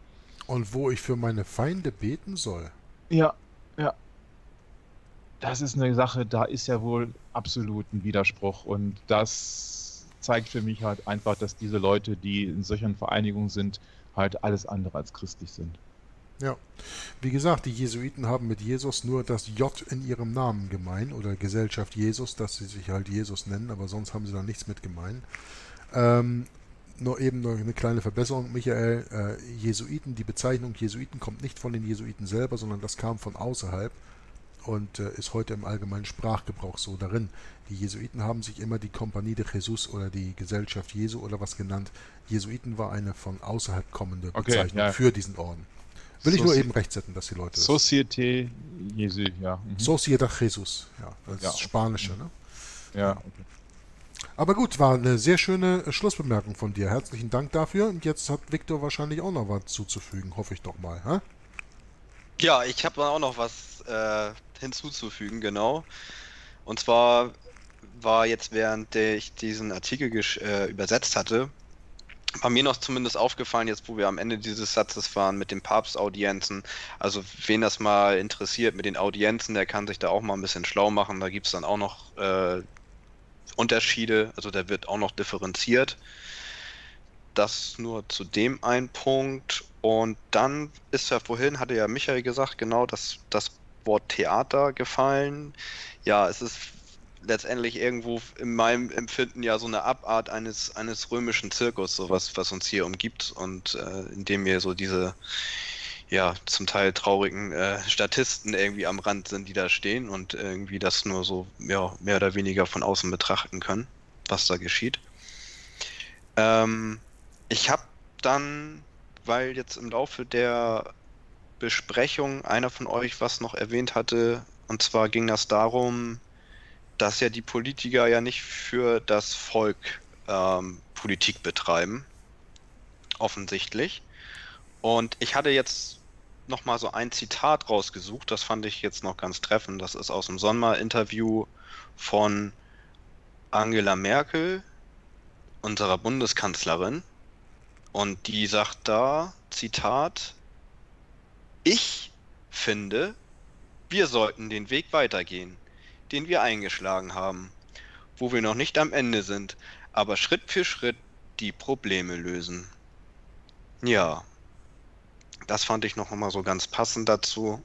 Und wo ich für meine Feinde beten soll. Ja, ja. Das ist eine Sache, da ist ja wohl absolut ein Widerspruch. Und das zeigt für mich halt einfach, dass diese Leute, die in solchen Vereinigungen sind, halt alles andere als christlich sind. Ja, wie gesagt, die Jesuiten haben mit Jesus nur das J in ihrem Namen gemein oder Gesellschaft Jesus, dass sie sich halt Jesus nennen, aber sonst haben sie da nichts mit gemein. Ähm, nur eben noch eine kleine Verbesserung, Michael. Äh, Jesuiten, die Bezeichnung Jesuiten kommt nicht von den Jesuiten selber, sondern das kam von außerhalb und äh, ist heute im allgemeinen Sprachgebrauch so darin. Die Jesuiten haben sich immer die Compagnie de Jesus oder die Gesellschaft Jesu oder was genannt. Jesuiten war eine von außerhalb kommende Bezeichnung okay, ja. für diesen Orden. Will ich nur eben rechtsetzen, dass die Leute. Societe Jesu, ja. Mhm. Sociedad Jesus, ja. Das ja. ist Spanische, ne? Ja, okay. Aber gut, war eine sehr schöne äh, Schlussbemerkung von dir. Herzlichen Dank dafür. Und jetzt hat Victor wahrscheinlich auch noch was zuzufügen, hoffe ich doch mal. Hä? Ja, ich habe auch noch was äh, hinzuzufügen, genau. Und zwar war jetzt, während ich diesen Artikel äh, übersetzt hatte, war mir noch zumindest aufgefallen, jetzt wo wir am Ende dieses Satzes waren mit den Papstaudienzen. Also wen das mal interessiert mit den Audienzen, der kann sich da auch mal ein bisschen schlau machen. Da gibt es dann auch noch äh, Unterschiede, also da wird auch noch differenziert. Das nur zu dem einen Punkt. Und dann ist ja vorhin, hatte ja Michael gesagt, genau das, das Wort Theater gefallen. Ja, es ist letztendlich irgendwo in meinem Empfinden ja so eine Abart eines, eines römischen Zirkus, sowas, was uns hier umgibt und äh, in dem wir so diese ja, zum Teil traurigen äh, Statisten irgendwie am Rand sind, die da stehen und irgendwie das nur so ja, mehr oder weniger von außen betrachten können, was da geschieht. Ähm, ich habe dann, weil jetzt im Laufe der Besprechung einer von euch was noch erwähnt hatte, und zwar ging das darum, dass ja die Politiker ja nicht für das Volk ähm, Politik betreiben, offensichtlich. Und ich hatte jetzt noch mal so ein Zitat rausgesucht, das fand ich jetzt noch ganz treffend. Das ist aus dem Sommer-Interview von Angela Merkel, unserer Bundeskanzlerin. Und die sagt da, Zitat, ich finde, wir sollten den Weg weitergehen, den wir eingeschlagen haben, wo wir noch nicht am Ende sind, aber Schritt für Schritt die Probleme lösen. Ja, das fand ich noch mal so ganz passend dazu.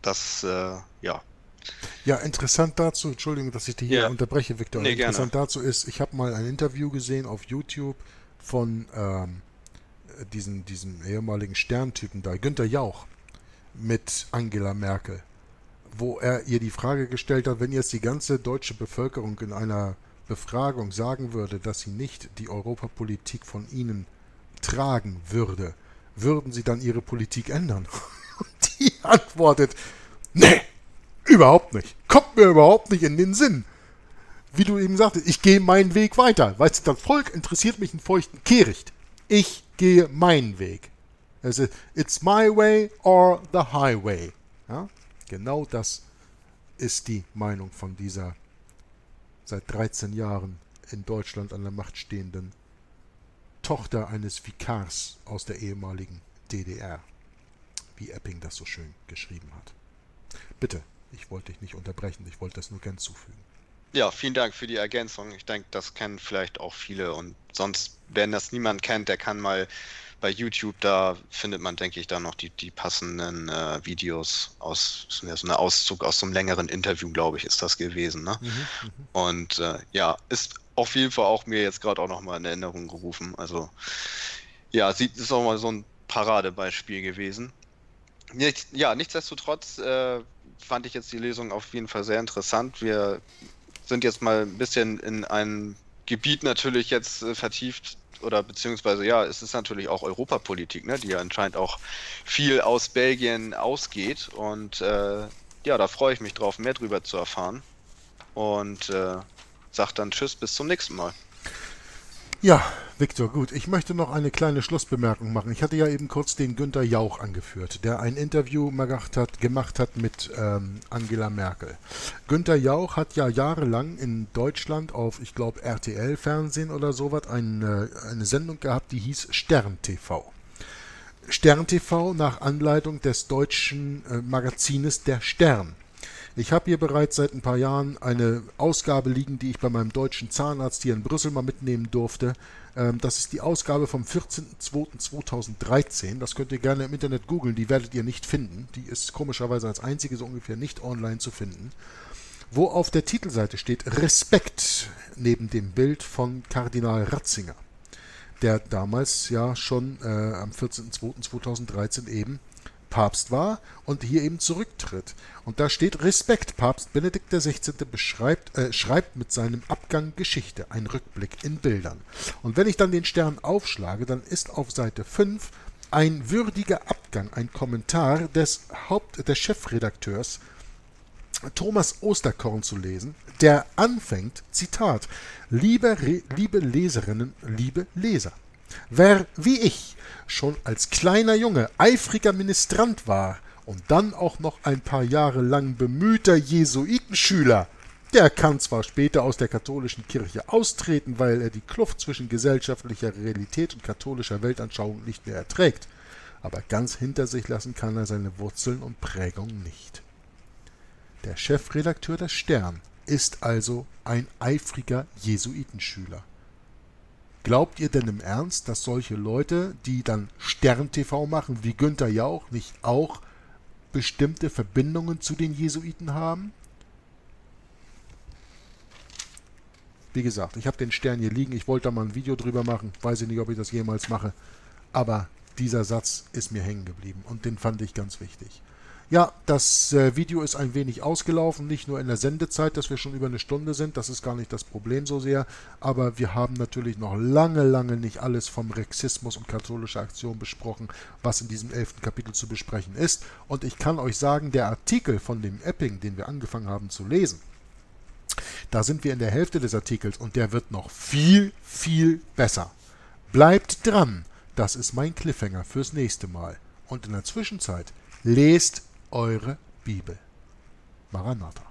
Das, äh, ja. Ja, interessant dazu, Entschuldigung, dass ich dich hier ja. unterbreche, Victor. Nee, interessant gerne. dazu ist, ich habe mal ein Interview gesehen auf YouTube von ähm, diesen, diesem ehemaligen Sterntypen da, Günther Jauch, mit Angela Merkel, wo er ihr die Frage gestellt hat, wenn jetzt die ganze deutsche Bevölkerung in einer Befragung sagen würde, dass sie nicht die Europapolitik von ihnen tragen würde, würden sie dann ihre Politik ändern? Und die antwortet, nee, überhaupt nicht. Kommt mir überhaupt nicht in den Sinn. wie du eben sagtest, ich gehe meinen Weg weiter. Weißt du, das Volk interessiert mich einen feuchten Kehricht. Ich gehe meinen Weg. Also, it's my way or the highway. Ja? Genau das ist die Meinung von dieser seit 13 Jahren in Deutschland an der Macht stehenden Tochter eines Vikars aus der ehemaligen DDR, wie Epping das so schön geschrieben hat. Bitte, ich wollte dich nicht unterbrechen, ich wollte das nur gern zufügen. Ja, vielen Dank für die Ergänzung. Ich denke, das kennen vielleicht auch viele und sonst, wenn das niemand kennt, der kann mal bei YouTube, da findet man, denke ich, da noch die, die passenden äh, Videos aus, so ein Auszug aus so einem längeren Interview, glaube ich, ist das gewesen. Ne? Mhm, mhm, und äh, ja, ist auf jeden Fall auch mir jetzt gerade auch nochmal in Erinnerung gerufen. Also ja, sieht, ist auch mal so ein Paradebeispiel gewesen. Nicht, ja, nichtsdestotrotz äh, fand ich jetzt die Lesung auf jeden Fall sehr interessant. Wir sind jetzt mal ein bisschen in ein Gebiet natürlich jetzt äh, vertieft, oder beziehungsweise ja, es ist natürlich auch Europapolitik, ne, die ja anscheinend auch viel aus Belgien ausgeht. Und äh, ja, da freue ich mich drauf, mehr drüber zu erfahren. Und äh, sag dann Tschüss, bis zum nächsten Mal. Ja, Viktor, gut. Ich möchte noch eine kleine Schlussbemerkung machen. Ich hatte ja eben kurz den Günter Jauch angeführt, der ein Interview gemacht hat, gemacht hat mit ähm, Angela Merkel. Günter Jauch hat ja jahrelang in Deutschland auf, ich glaube, RTL-Fernsehen oder sowas eine, eine Sendung gehabt, die hieß Stern TV. Stern TV nach Anleitung des deutschen äh, Magazines Der Stern. Ich habe hier bereits seit ein paar Jahren eine Ausgabe liegen, die ich bei meinem deutschen Zahnarzt hier in Brüssel mal mitnehmen durfte. Ähm, das ist die Ausgabe vom 14.02.2013. Das könnt ihr gerne im Internet googeln, die werdet ihr nicht finden. Die ist komischerweise als einzige so ungefähr nicht online zu finden. Wo auf der Titelseite steht Respekt neben dem Bild von Kardinal Ratzinger, der damals ja schon äh, am 14.02.2013 eben Papst war und hier eben zurücktritt. Und da steht Respekt. Papst Benedikt XVI. Beschreibt, äh, schreibt mit seinem Abgang Geschichte, ein Rückblick in Bildern. Und wenn ich dann den Stern aufschlage, dann ist auf Seite 5 ein würdiger Abgang, ein Kommentar des Haupt des Chefredakteurs Thomas Osterkorn zu lesen, der anfängt, Zitat, liebe, liebe Leserinnen, liebe Leser. Wer wie ich schon als kleiner Junge eifriger Ministrant war und dann auch noch ein paar Jahre lang bemühter Jesuitenschüler, der kann zwar später aus der katholischen Kirche austreten, weil er die Kluft zwischen gesellschaftlicher Realität und katholischer Weltanschauung nicht mehr erträgt, aber ganz hinter sich lassen kann er seine Wurzeln und Prägung nicht. Der Chefredakteur des Stern ist also ein eifriger Jesuitenschüler. Glaubt ihr denn im Ernst, dass solche Leute, die dann Stern-TV machen, wie Günther Jauch, nicht auch bestimmte Verbindungen zu den Jesuiten haben? Wie gesagt, ich habe den Stern hier liegen. Ich wollte da mal ein Video drüber machen. Weiß ich nicht, ob ich das jemals mache. Aber dieser Satz ist mir hängen geblieben und den fand ich ganz wichtig. Ja, das äh, Video ist ein wenig ausgelaufen, nicht nur in der Sendezeit, dass wir schon über eine Stunde sind, das ist gar nicht das Problem so sehr, aber wir haben natürlich noch lange, lange nicht alles vom Rexismus und katholischer Aktion besprochen, was in diesem elften Kapitel zu besprechen ist. Und ich kann euch sagen, der Artikel von dem Epping, den wir angefangen haben zu lesen, da sind wir in der Hälfte des Artikels und der wird noch viel, viel besser. Bleibt dran, das ist mein Cliffhanger fürs nächste Mal. Und in der Zwischenzeit lest eure Bibel. Maranatha.